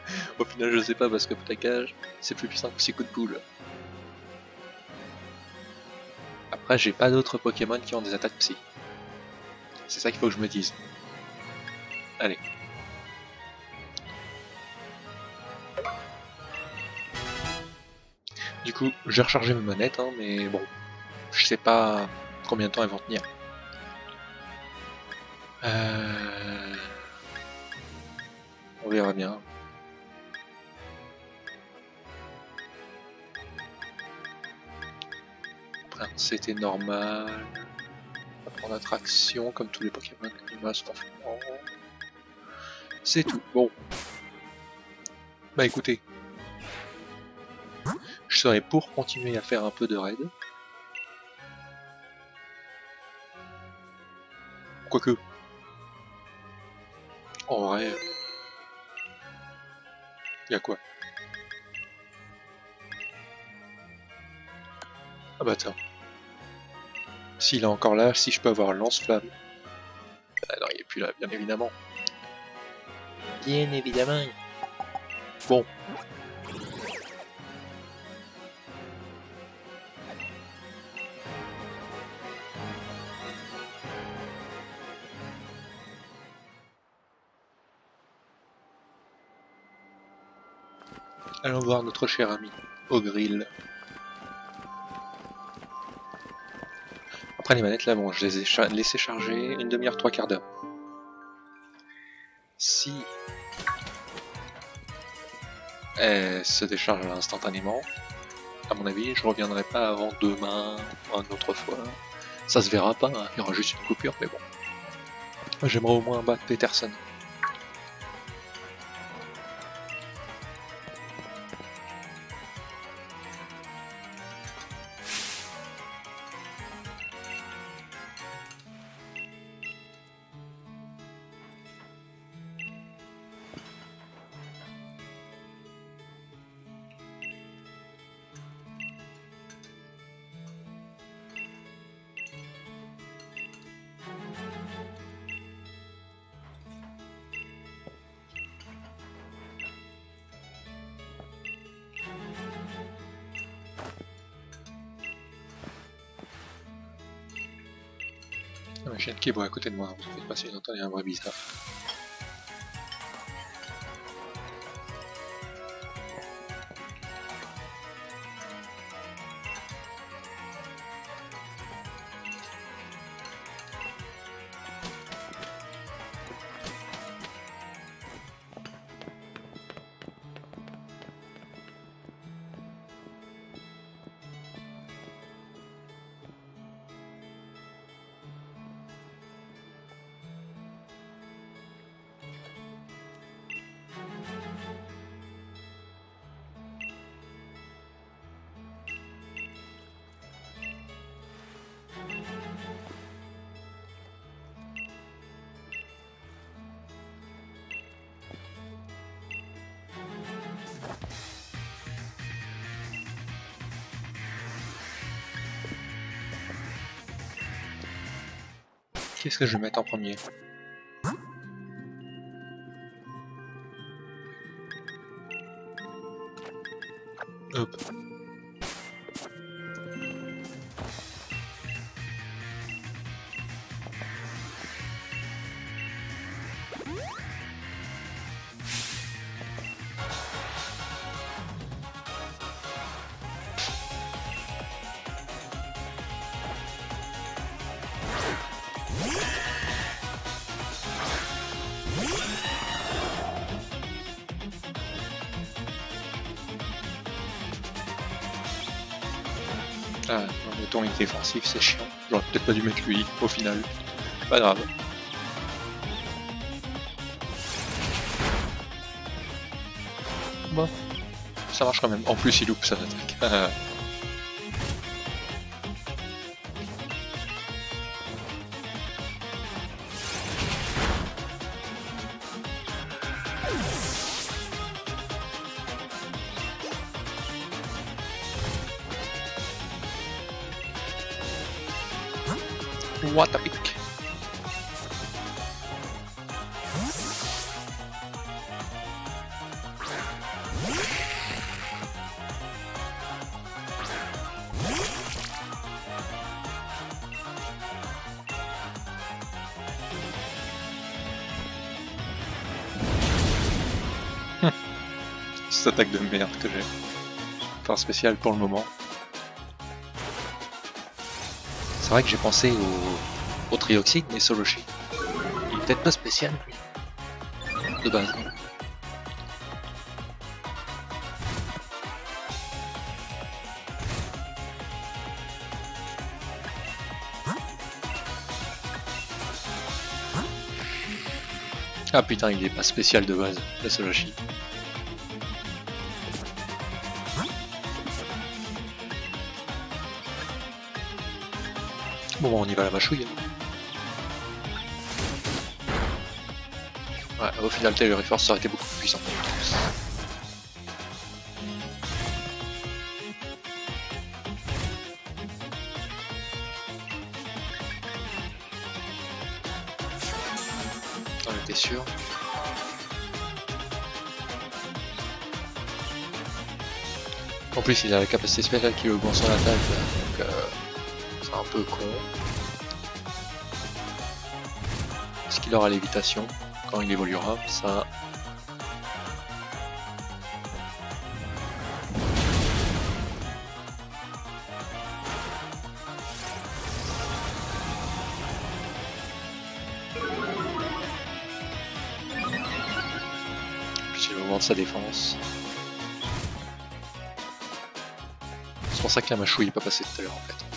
(laughs) Au final, je sais pas parce que plaquage, c'est plus puissant que 6 coups de poule. Après, j'ai pas d'autres Pokémon qui ont des attaques psy. C'est ça qu'il faut que je me dise. Allez. Coup, j'ai rechargé mes manettes, hein, mais bon, je sais pas combien de temps elles vont tenir. Euh... On verra bien. C'était normal en attraction, comme tous les Pokémon C'est tout. Bon. Bah écoutez. Je serais pour continuer à faire un peu de raid. Quoique. En vrai. Y'a quoi? Ah bah attends. S'il est encore là, si je peux avoir lance-flamme. Ah non, il est plus là, bien évidemment. Bien évidemment. Bon. Allons voir notre cher ami, au grill. Après les manettes là, bon, je les ai laissées charger une demi-heure, trois quarts d'heure. Si elles se déchargent instantanément, à mon avis, je reviendrai pas avant demain, une autre fois. Ça se verra pas, hein. il y aura juste une coupure, mais bon. J'aimerais au moins battre Peterson. J'ai un keyboard à côté de moi, vous faites passer longtemps, il y a un bruit bizarre. Qu'est-ce que je vais mettre en premier? Défensif, c'est chiant. J'aurais peut-être pas dû mettre lui au final. Pas grave. Bof. Ça marche quand même. En plus, il loupe sa attaque. (laughs) Spécial pour le moment. C'est vrai que j'ai pensé au, au mais Soloshi. Il est peut-être pas spécial, lui. De base. Ah putain, il est pas spécial de base, le Soloshi. Bon, on y va à la mâchouille. Ouais, au final, Taylor Force aurait été beaucoup plus puissant. On était sûr. En plus, il a la capacité spéciale qui augmente son attaque, donc euh, peu. Est-ce qu'il aura l'évitation quand il évoluera Ça? Puis il augmente sa défense. C'est pour ça que la mâchouille n'est pas passée tout à l'heure en fait.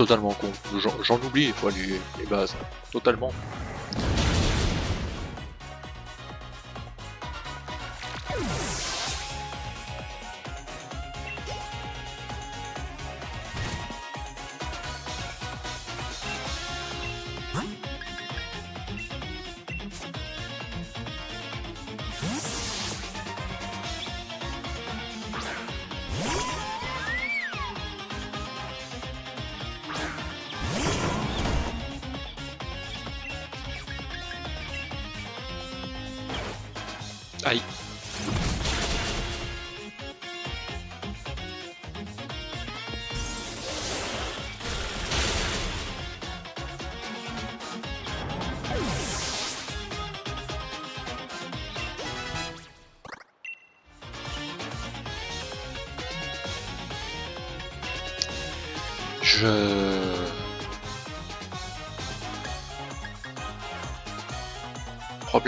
Totalement con. J'en- J'en oublie des fois les, les bases. Totalement.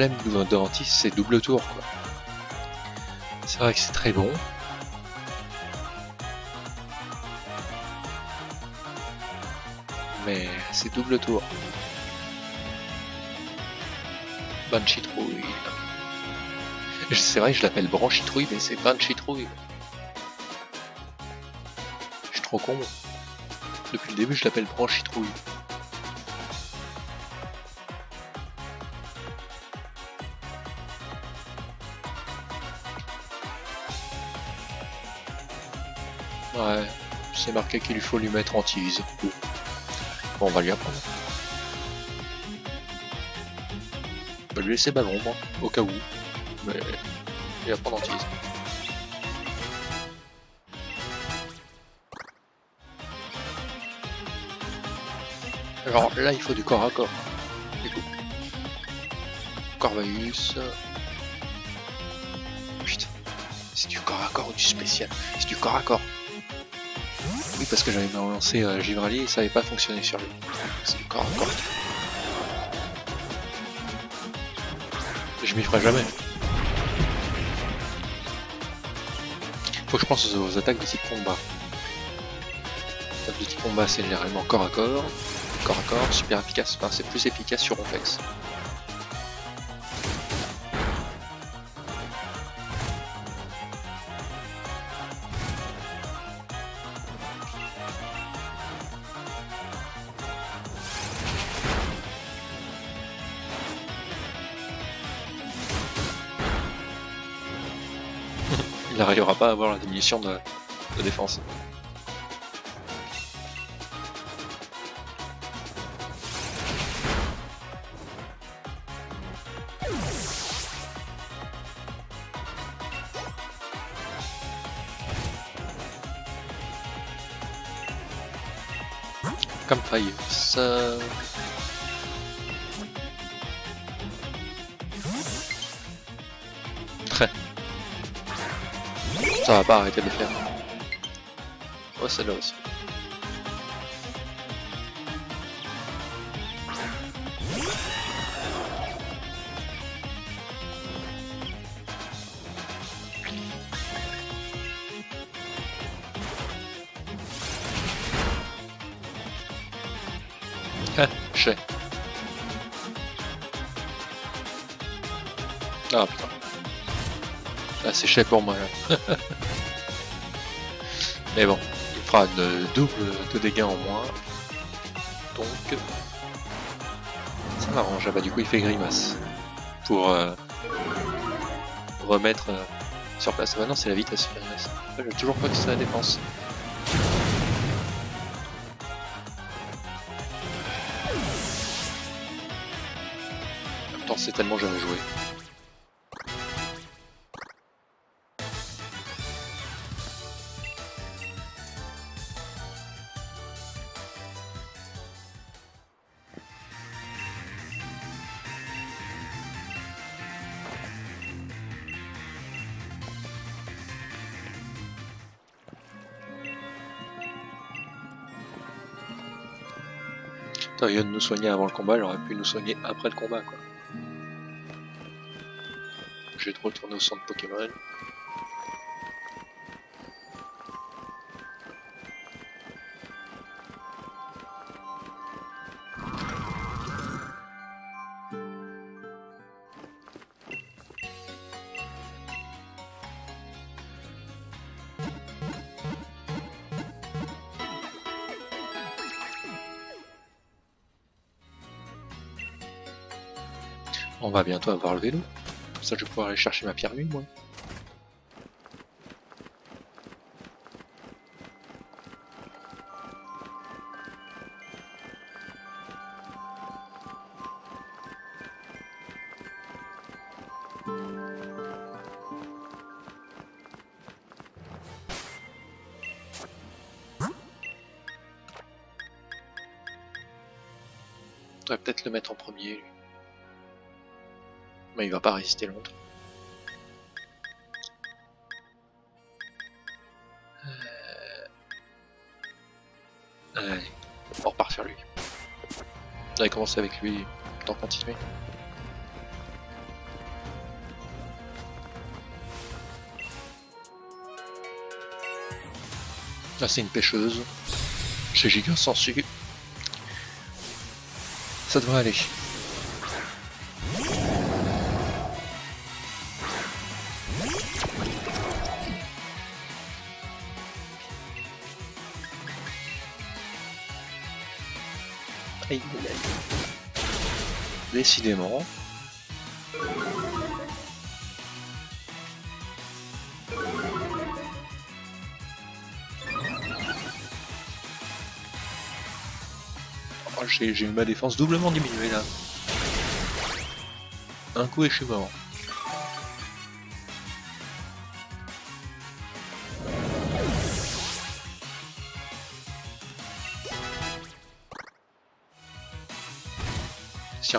Problème de, Antis, c'est double tour. quoi. C'est vrai que c'est très bon. Mais c'est double tour. Bonne chitrouille. C'est vrai que je l'appelle branchitrouille, mais c'est bonne chitrouille. Je suis trop con. Depuis le début, je l'appelle branchitrouille. Ouais, c'est marqué qu'il faut lui mettre en tease. Bon, on va lui apprendre. On va lui laisser ballon, moi, au cas où. Mais il va prendre en tease. Alors là, il faut du corps à corps. Du coup. Putain. C'est du corps à corps ou du spécial? C'est du corps à corps. Parce que j'avais lancé euh, Givrali et ça n'avait pas fonctionné sur lui. C'est du corps corps. Je m'y ferai jamais. Faut que je pense aux, attaques de type combat. Attaque de type combat, c'est généralement corps à corps. Corps à corps, super efficace. Enfin, c'est plus efficace sur Ronflex. N'arrivera pas avoir la diminution de, de défense. Ça... Ça va pas arrêter de le faire. Oh, celle-là aussi. Ah putain. Ah, c'est cher pour moi là. (laughs) Mais bon, il fera une double de dégâts en moins. Donc, ça m'arrange. Ah bah du coup il fait grimace. Pour euh, remettre euh, sur place. Ah bah c'est la vitesse grimace. J'ai toujours pas que c'est la défense. c'est tellement jamais joué. Lieu de nous soigner avant le combat, il aurait pu nous soigner après le combat quoi. Je vais retourner au centre Pokémon. Va bientôt avoir le vélo. ça je vais pouvoir aller chercher ma pierre lune moi. On peut-être le mettre en premier. Pas résister longtemps. Euh... Allez, on repart sur lui. On avait commencé avec lui, tant continuer. Là c'est une pêcheuse. C'est giga sensu. Ça devrait aller. Décidément. Oh, j'ai eu ma défense doublement diminuée là. Un coup et je suis mort.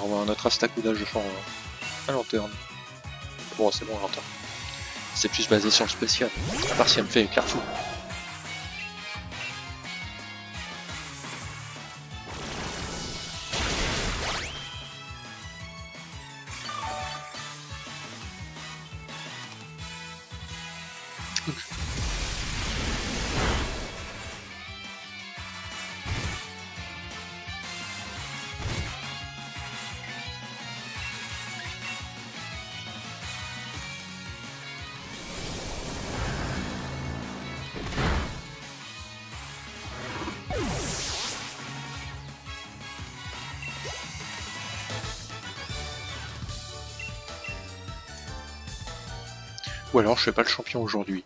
On va notre astacoudage de champ à lanterne. Bon, c'est bon, lanterne. C'est plus basé sur le spécial, à part si elle me fait éclair alors je fais pas le champion aujourd'hui.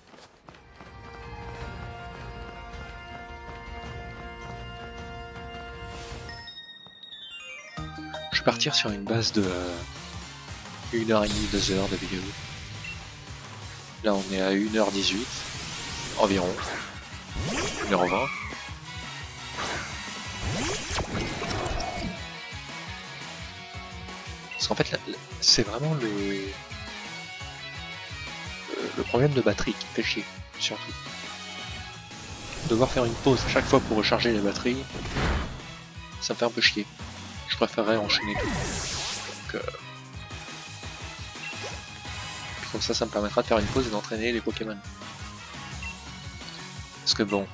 Je vais partir sur une base de 1h30, 2h de vidéo. Là on est à 1h18 environ. 1h20. Parce qu'en fait c'est vraiment le le problème de batterie qui fait chier, surtout. Devoir faire une pause à chaque fois pour recharger les batteries, ça me fait un peu chier. Je préférerais enchaîner tout. Donc, euh, comme ça, ça me permettra de faire une pause et d'entraîner les Pokémon. Parce que bon...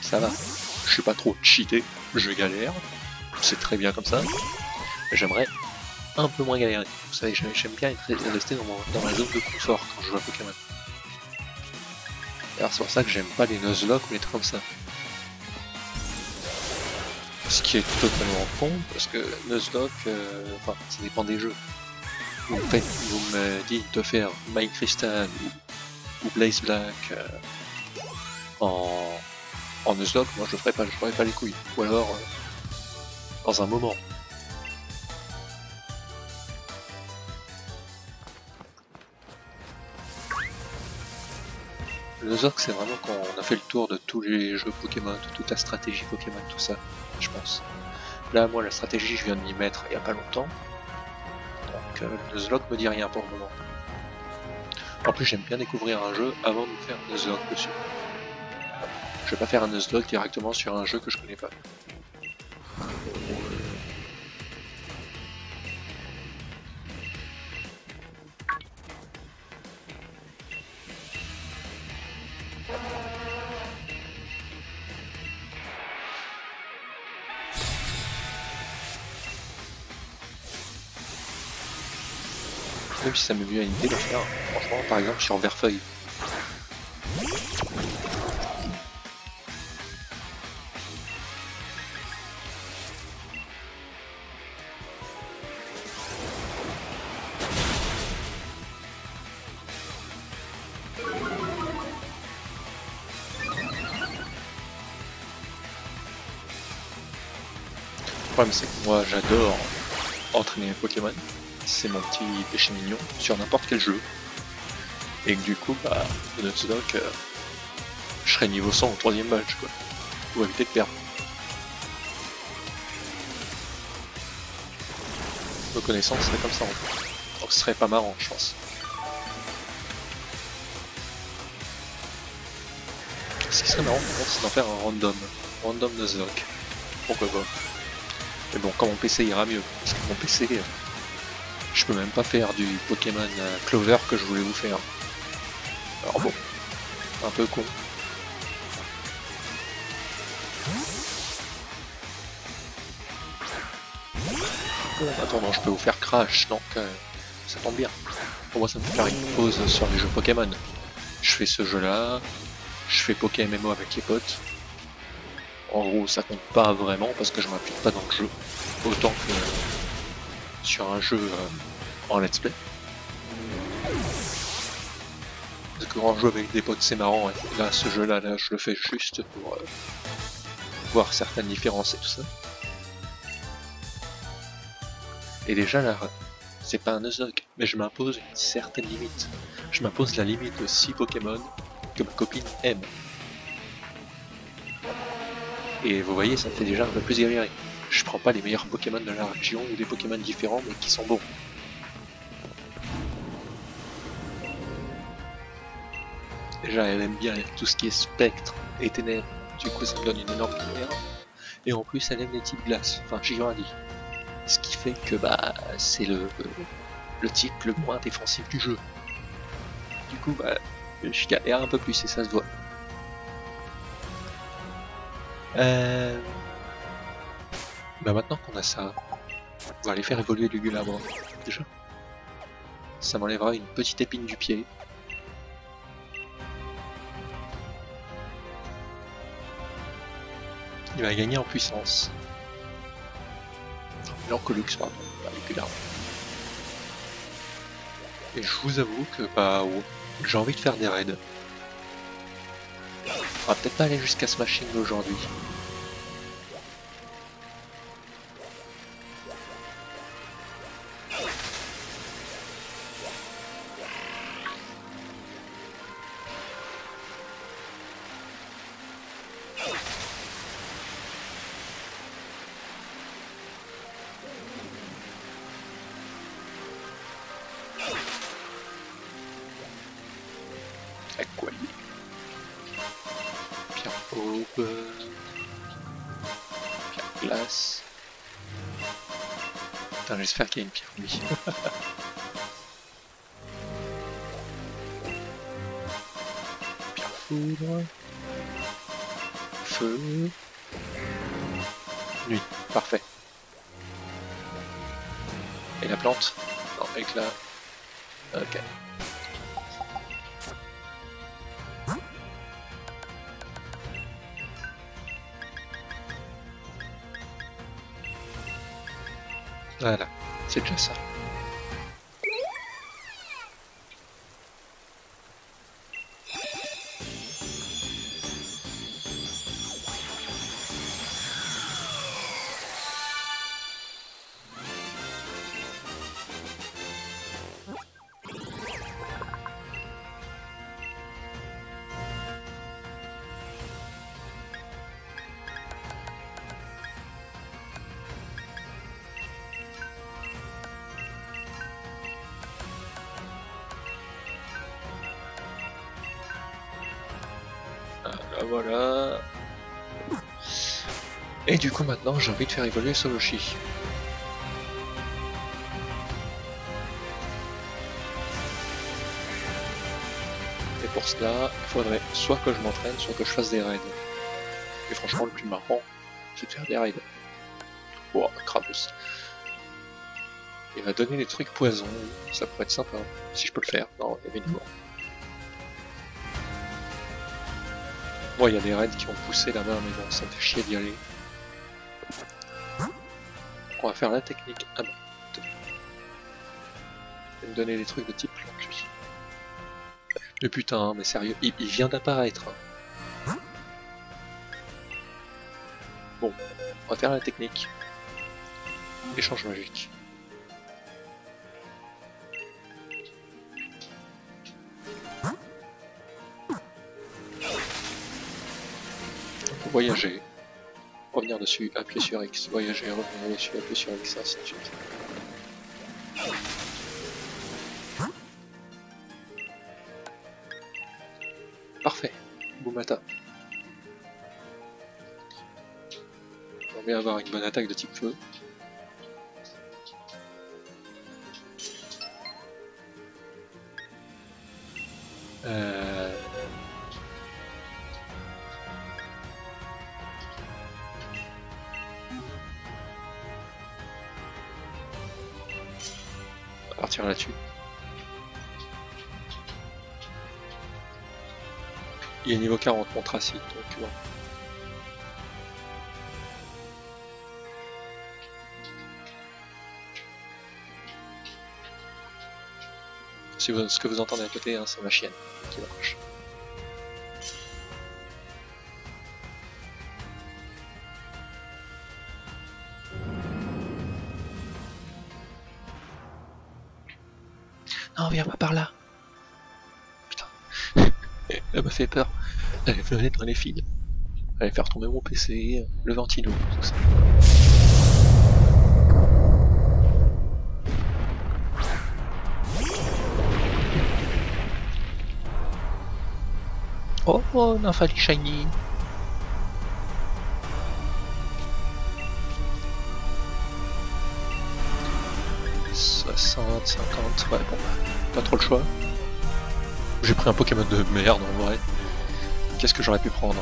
Ça va. Je suis pas trop cheaté, je galère. C'est très bien comme ça. J'aimerais un peu moins galérer. Vous savez, j'aime bien rester dans, dans, ma zone de confort quand je joue à Pokémon. Alors c'est pour ça que j'aime pas les Nuzlocke ou les trucs comme ça. Ce qui est totalement con, parce que Nuzlocke, euh, enfin, ça dépend des jeux. Vous me, dites de faire Mind Crystal ou, Blaze Black euh, en, Nuzlocke, moi je ferai pas, je ferai pas les couilles. Ou alors, euh, dans un moment. Zork, c'est vraiment quand on a fait le tour de tous les jeux Pokémon, de toute la stratégie Pokémon, tout ça, je pense. Là, moi, la stratégie, je viens de m'y mettre il n'y a pas longtemps. Donc, euh, le Nuzlocke me dit rien pour le moment. En plus, j'aime bien découvrir un jeu avant de faire un Nuzlocke dessus. Je vais pas faire un Nuzlocke directement sur un jeu que je connais pas. Ça me vient une idée de faire, franchement, par exemple sur Verfeuille. Le problème c'est que moi j'adore entraîner les Pokémon c'est mon petit péché mignon sur n'importe quel jeu. Et que du coup, bah, le Nuzlocke, euh, je serai niveau 100 au troisième match, quoi. Pour éviter de perdre. Reconnaissance serait comme ça en fait. Donc ce serait pas marrant, je pense. Ce qui serait marrant, c'est d'en faire un random. Random Nuzlocke. Pourquoi pas. Mais bon, quand mon PC ira mieux. Parce que mon PC, euh, peux même pas faire du Pokémon euh, Clover que je voulais vous faire. Alors bon, un peu con. attendant, je peux vous faire Crash, donc ça tombe bien. Pour moi, ça me fait faire une pause sur les jeux Pokémon. Je fais ce jeu-là, je fais Pokémon avec les potes. En gros, ça compte pas vraiment parce que je m'applique pas dans le jeu. Autant que sur un jeu euh, en let's play. Parce que quand je joue avec des potes c'est marrant, là ce jeu là je le fais juste pour euh, voir certaines différences et tout ça. Et déjà là, c'est pas un Nuzlocke, mais je m'impose une certaine limite. Je m'impose la limite de 6 Pokémon que ma copine aime. Et vous voyez, ça me fait déjà un peu plus galérer je prends pas les meilleurs Pokémon de la région ou des Pokémon différents mais qui sont bons. Déjà elle aime bien tout ce qui est spectre et ténèbres, du coup ça me donne une énorme lumière. Et en plus elle aime les types glace, enfin dit. Ce qui fait que bah c'est le, le type le moins défensif du jeu. Du coup bah je galère un peu plus et ça se voit. Euh... Bah maintenant qu'on a ça, on va aller faire évoluer du Gulabre, déjà. Ça m'enlèvera une petite épine du pied. Il va gagner en puissance. Alors que Lux, pardon, Et je vous avoue que bah ouais, j'ai envie de faire des raids. On va peut-être pas aller jusqu'à Smashing aujourd'hui. J'espère qu'il y a une pierre lui. pierre foudre. Feu. Nuit. Parfait. Et la plante? Non, éclat. Ok. Voilà, c'est déjà ça. Du coup maintenant j'ai envie de faire évoluer Soloshi. Et pour cela, il faudrait soit que je m'entraîne, soit que je fasse des raids. Et franchement le plus marrant, c'est de faire des raids. Oh, Krabus. Il va donner des trucs poison, ça pourrait être sympa, si je peux le faire. Non, mort. Bon, il y a des raids qui ont poussé là-bas, mais bon, ça me fait chier d'y aller. On va faire la technique. Ah bah. Il me donner des trucs de type. Mais putain, mais sérieux, il, il vient d'apparaître. Bon, on va faire la technique. Échange magique. voyager, revenir dessus, appuyer sur X, voyager, revenir dessus, appuyer sur X, ainsi de suite. Parfait, Boumata. On va avoir une bonne attaque de type feu. Niveau 40 mon tracite, donc bon. Si vous, ce que vous entendez à côté, hein, c'est ma chienne qui marche. Non, viens pas par là. Putain. (laughs) Elle m'a fait peur. Elle venait dans les fils. Allait faire tomber mon PC, le ventilo, tout ça. Oh, oh Nymphali Shiny 60, 50, ouais bon bah, pas trop le choix. J'ai pris un Pokémon de merde en vrai. Qu'est-ce que j'aurais pu prendre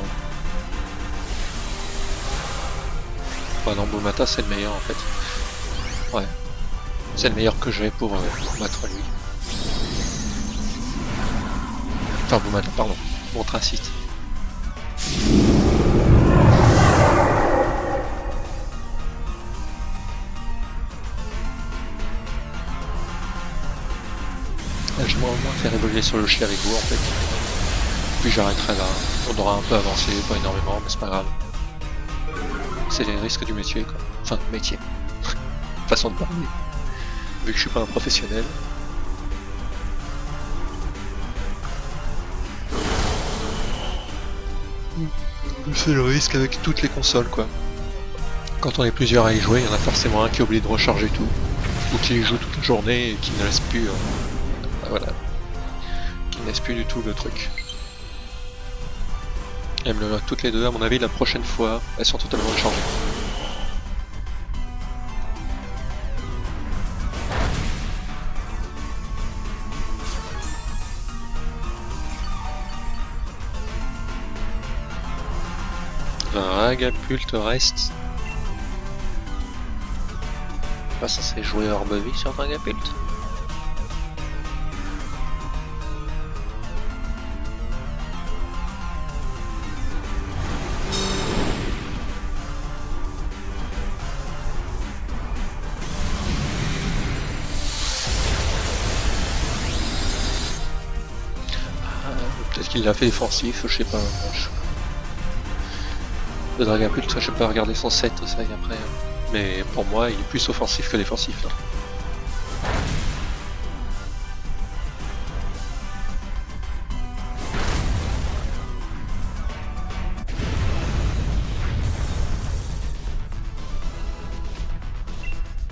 Bah non, Bomata c'est le meilleur en fait. Ouais. C'est le meilleur que j'ai pour, euh, battre lui. Enfin Bomata, pardon. Bon Tracite. J'aimerais au moins faire évoluer sur le chien avec vous en fait. Puis j'arrêterai là. On aura un peu avancé, pas énormément, mais c'est pas grave. C'est les risques du métier quoi. Enfin, métier. (laughs) Façon de parler. Vu que je suis pas un professionnel. C'est le risque avec toutes les consoles quoi. Quand on est plusieurs à y jouer, il y en a forcément un qui oublie de recharger tout. Ou qui y joue toute la journée et qui ne laisse plus... Euh, voilà. Qui ne laisse plus du tout le truc. Elles me le toutes les deux, à mon avis la prochaine fois, elles sont totalement rechargées. Ragapulte reste. Pas censé jouer hors vie sur Dragapulte Qu'il l'a fait défensif, je sais pas. Le Dragapult, je peux pas regarder son set ça après. Mais pour moi, il est plus offensif que défensif. Là.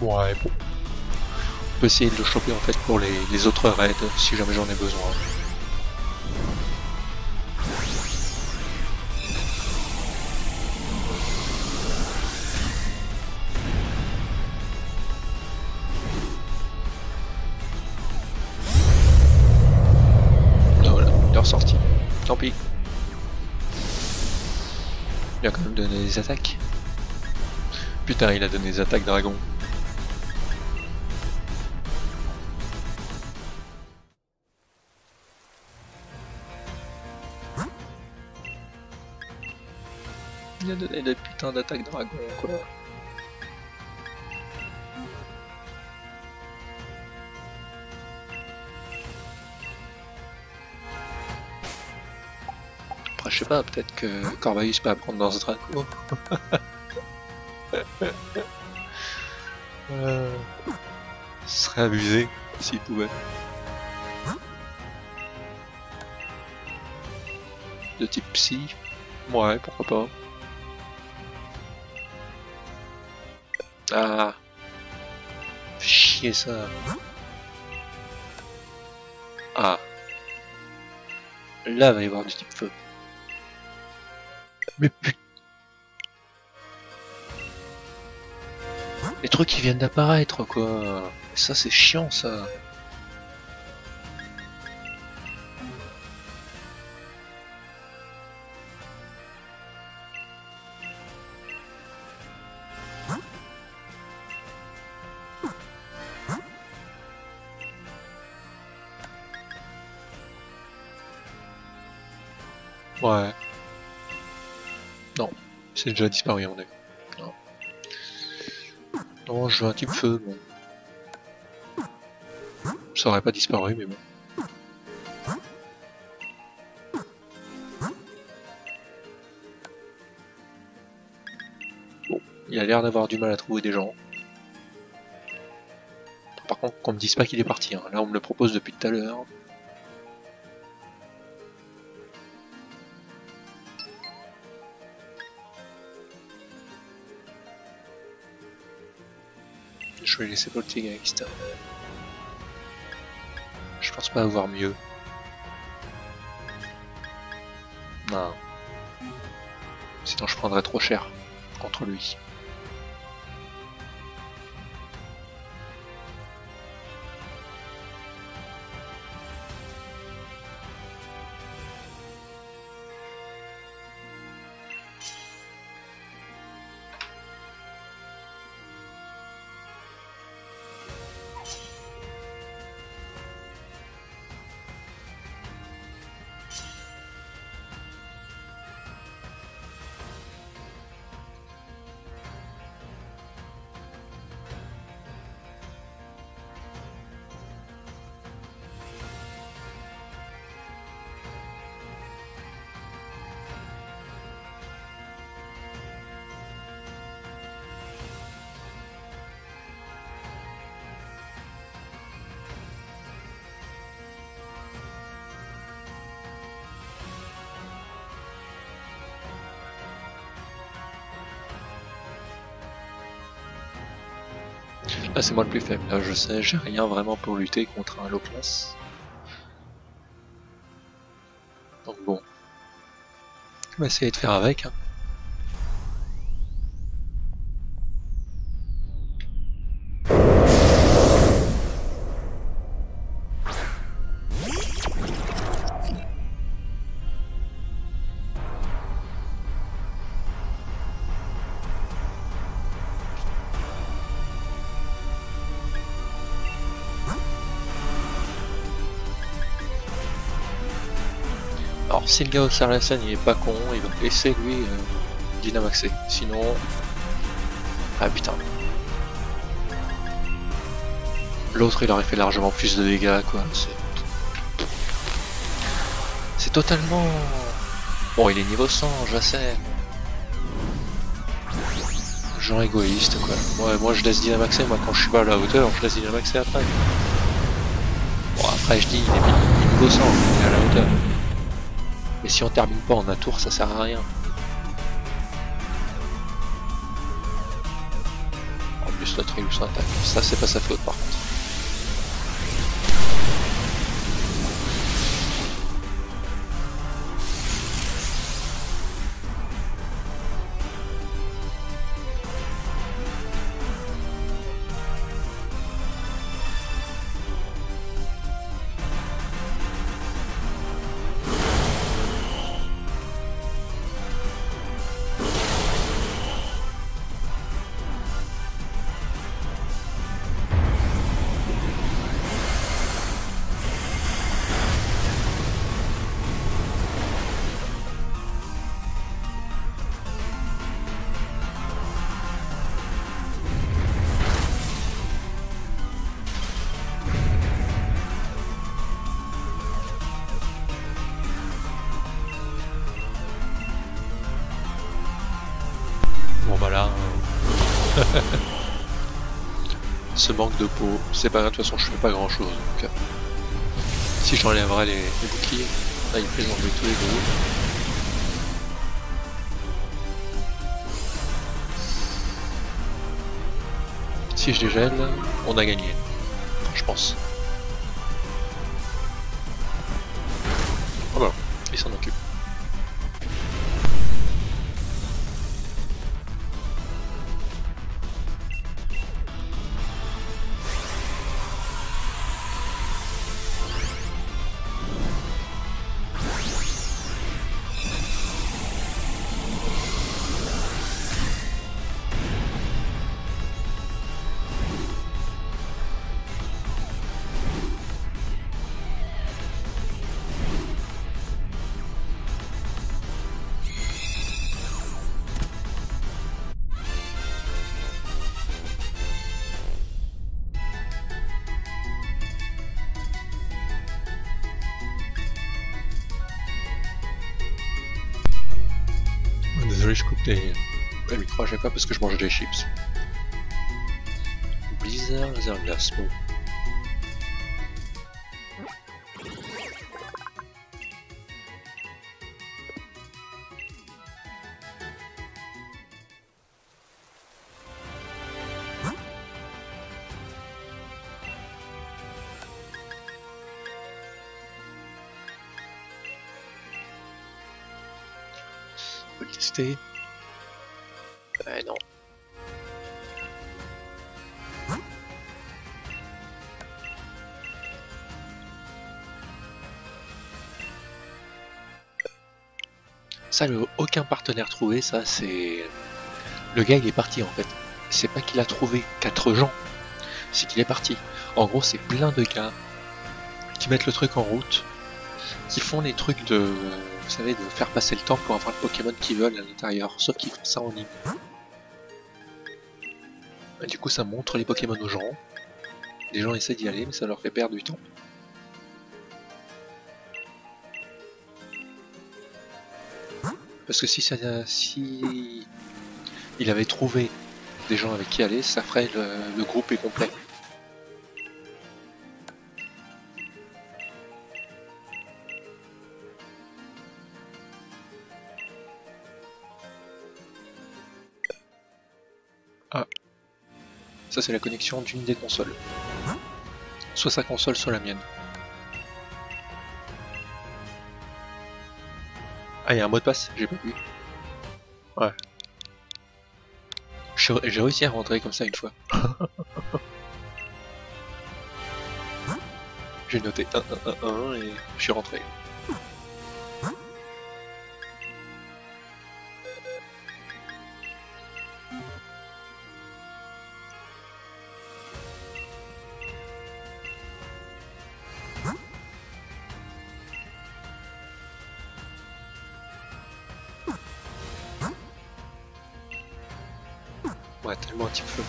Ouais, bon. On peut essayer de le choper en fait pour les, les autres raids si jamais j'en ai besoin. Des attaques. Putain, il a donné des attaques dragon. Il a donné des putains d'attaques dragon, quoi. Je sais pas, peut-être que Corvallis peut apprendre dans ce draco. (laughs) euh... Ce serait abusé s'il pouvait. De type psy Ouais, pourquoi pas. Ah Chier ça Ah Là, va y avoir du type feu. Mais putain. Les trucs qui viennent d'apparaître quoi. Ça c'est chiant ça. Ouais. C'est déjà disparu on est. Non. non, je veux un type feu, bon. Ça aurait pas disparu, mais bon. Bon, il a l'air d'avoir du mal à trouver des gens. Par contre, qu'on me dise pas qu'il est parti. Hein. Là, on me le propose depuis tout à l'heure. Je vais laisser Poltergeist. Je pense pas avoir mieux. Non. Sinon je prendrais trop cher contre lui. C'est moi le plus faible. Là, je sais, j'ai rien vraiment pour lutter contre un low class. Donc bon. On va essayer de faire avec. Hein. Le gars au la scène il est pas con, il va laisser lui euh, Dynamaxer. Sinon... Ah putain. L'autre il aurait fait largement plus de dégâts quoi. C'est totalement... Bon il est niveau 100, je sais. Genre égoïste quoi. Moi, moi je laisse Dynamaxer, moi quand je suis pas à la hauteur, je laisse Dynamaxer après. Bon après je dis il est niveau 100, il est à la hauteur. Mais si on termine pas en un tour, ça sert à rien. En plus, notre illustre attaque. Ça, c'est pas sa faute par contre. Ce manque de peau, c'est pas grave, de toute façon je fais pas grand chose. Donc, si j'enlèverai les, les, boucliers, il fait enlever tous les deux. Si je les gèle, on a gagné. je pense. Fois parce que je mange des chips. Blizzard laser glace, bon. Ça, aucun partenaire trouvé, ça c'est... Le gars il est parti en fait. C'est pas qu'il a trouvé quatre gens, c'est qu'il est parti. En gros c'est plein de gars qui mettent le truc en route, qui font les trucs de, vous savez, de faire passer le temps pour avoir le Pokémon qu'ils veulent à l'intérieur, sauf qu'ils font ça en ligne. du coup, ça montre les Pokémon aux gens. Les gens essaient d'y aller, mais ça leur fait perdre du temps. Parce que si, ça, si il avait trouvé des gens avec qui aller, ça ferait le groupe est complet. Ça c'est la connexion d'une des consoles. Soit sa console, soit la mienne. Ah, il y a un mot de passe, j'ai pas vu. Ouais. J'ai réussi à rentrer comme ça une fois. (laughs) j'ai noté 1, 1, 1, 1 et je suis rentré. Ouais, tellement un petit peu.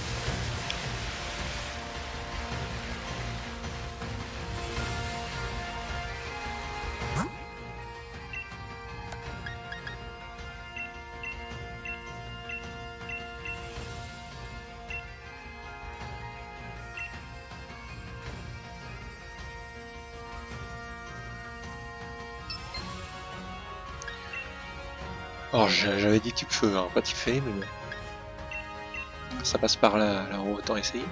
Alors j'avais dit type feu, hein, pas type fée, mais ça passe par là, alors autant essayer.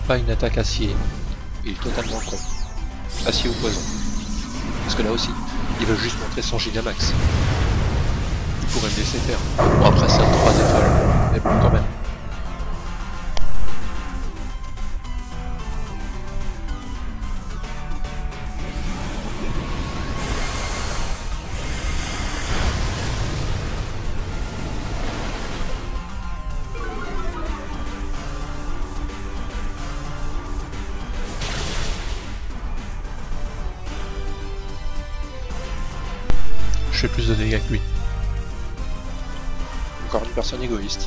Pas une attaque acier, il est totalement con. Acier ou poison. Parce que là aussi, il veut juste montrer son gigamax. Il pourrait me laisser faire. Bon après un 3 étoiles, mais bon quand même. Encore une personne égoïste.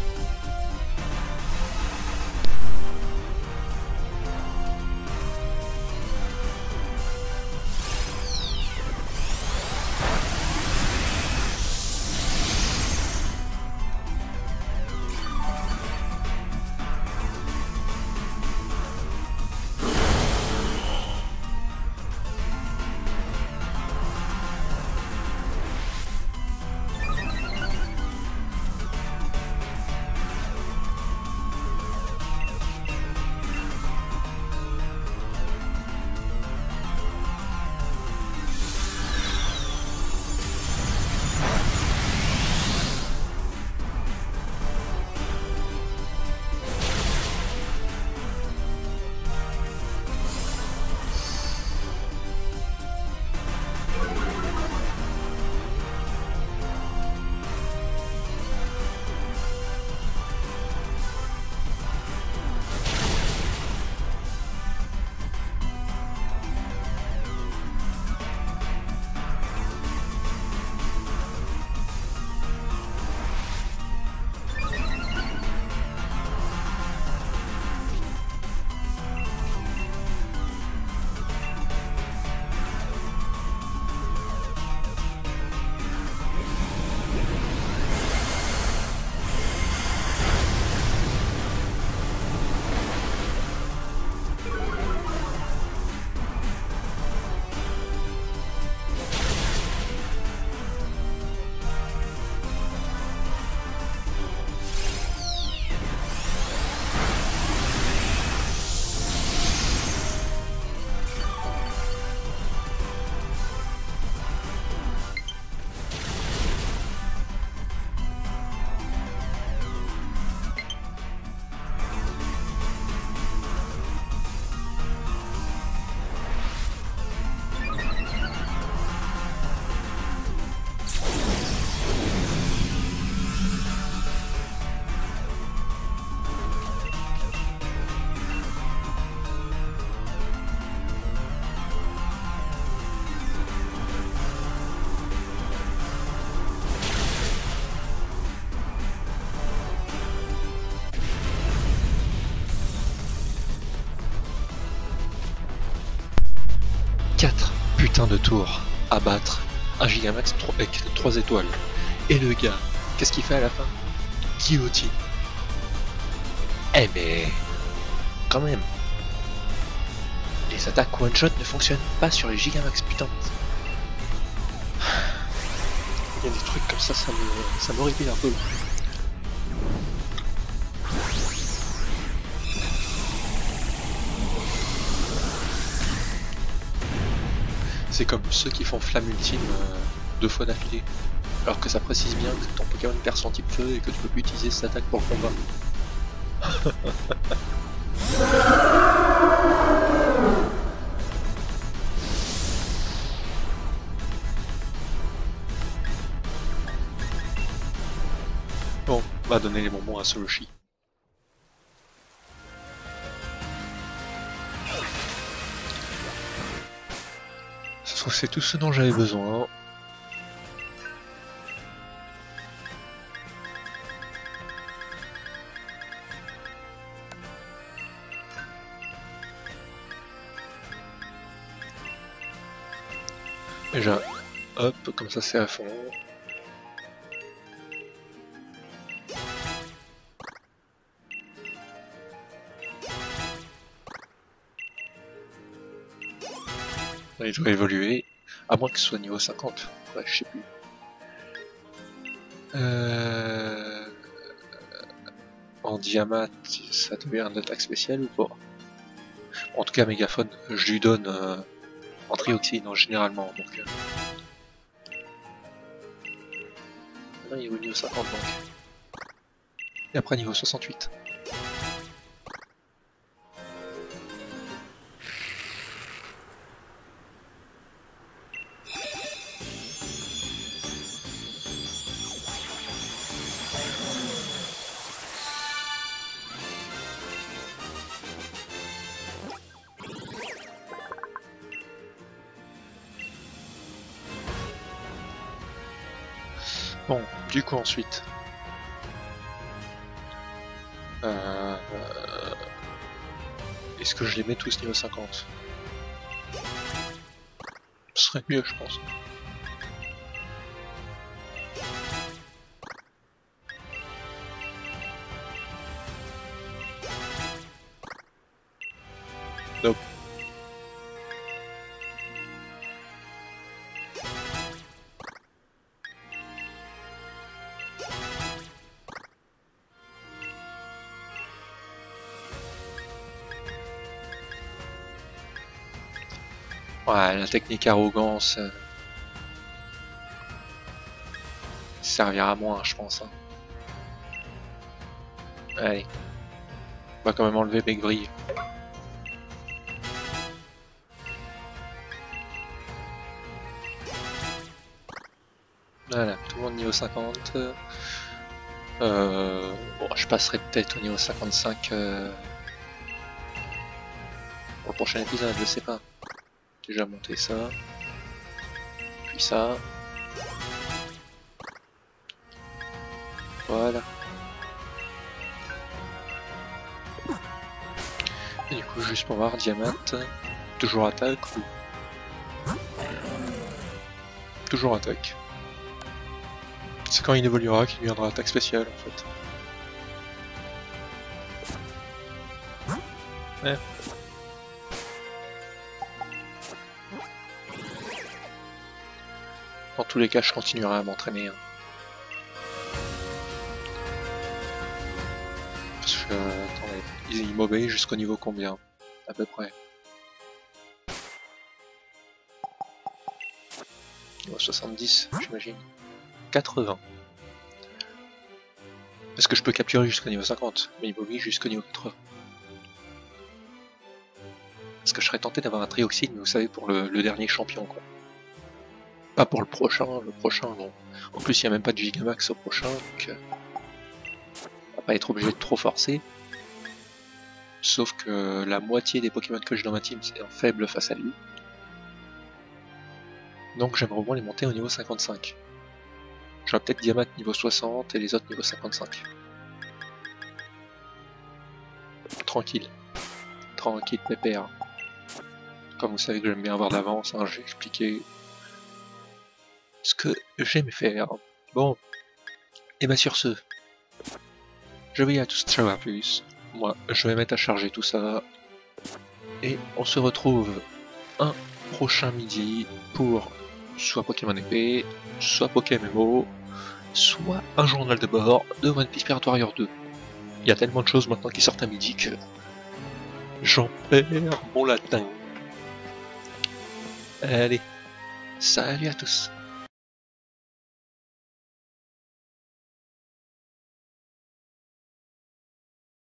De tours à battre, un Gigamax avec 3 étoiles. Et le gars, qu'est-ce qu'il fait à la fin? Guillotine. Eh mais... Quand même. Les attaques one-shot ne fonctionnent pas sur les Gigamax, putain. Il y a des trucs comme ça, ça me, ça m'horripile un peu. C'est comme ceux qui font flamme ultime euh, deux fois d'affilée. Alors que ça précise bien que ton Pokémon perd son type feu et que tu peux plus utiliser cette attaque pour le combat. bon, on va donner les bonbons à Soloshi. C'est tout ce dont j'avais besoin. Déjà, hop, comme ça c'est à fond. Il doit évoluer, à moins que ce soit niveau 50. Ouais, je sais plus. Euh... En diamant, ça devient un attaque spéciale ou pas? En tout cas, mégaphone, je lui donne euh, en trioxyde généralement. Donc, euh... il est au niveau 50 donc. Et après niveau 68. Bon, du coup ensuite. Euh, est-ce que je les mets tous niveau 50 Ce serait mieux je pense. La technique arrogance euh, servira à moins, je pense. Hein. Allez. On va quand même enlever Begvrille. Voilà, tout le monde niveau 50. Euh, bon, je passerai peut-être au niveau 55 euh, pour le prochain épisode, je sais pas déjà monté ça. Puis ça. Voilà. Et du coup, juste pour voir, Diamant, toujours attaque ou... Toujours attaque. C'est quand il évoluera qu'il deviendra attaque spéciale en fait. Ouais. Tous les cas, je continuerai à m'entraîner. Hein. Parce que, attendez, ils m'obéissent jusqu'au niveau combien À peu près? Niveau 70, j'imagine. 80. Parce que je peux capturer jusqu'au niveau 50, mais il m'oblige jusqu'au niveau 80. Parce que je serais tenté d'avoir un trioxyde, mais vous savez, pour le, le dernier champion, quoi. Pas pour le prochain, le prochain non. En plus il n'y a même pas de Gigamax au prochain, donc euh, on va pas être obligé de trop forcer. Sauf que la moitié des Pokémon que j'ai dans ma team c'est un faible face à lui. Donc j'aimerais moins les monter au niveau 55. J'aurais peut-être Diamant niveau 60 et les autres niveau 55. Tranquille. Tranquille, pépère. comme vous savez que j'aime bien avoir d'avance, hein, j'ai expliqué ce que j'aime faire. Bon, et bien sur ce, je vais à tous ciao à plus. Moi, je vais mettre à charger tout ça. Et on se retrouve un prochain midi pour soit Pokémon épée, soit Pokémon soit un journal de bord de One Piece Pirate Warrior 2. Il y a tellement de choses maintenant qui sortent à midi que j'en perds mon latin. Allez, salut à tous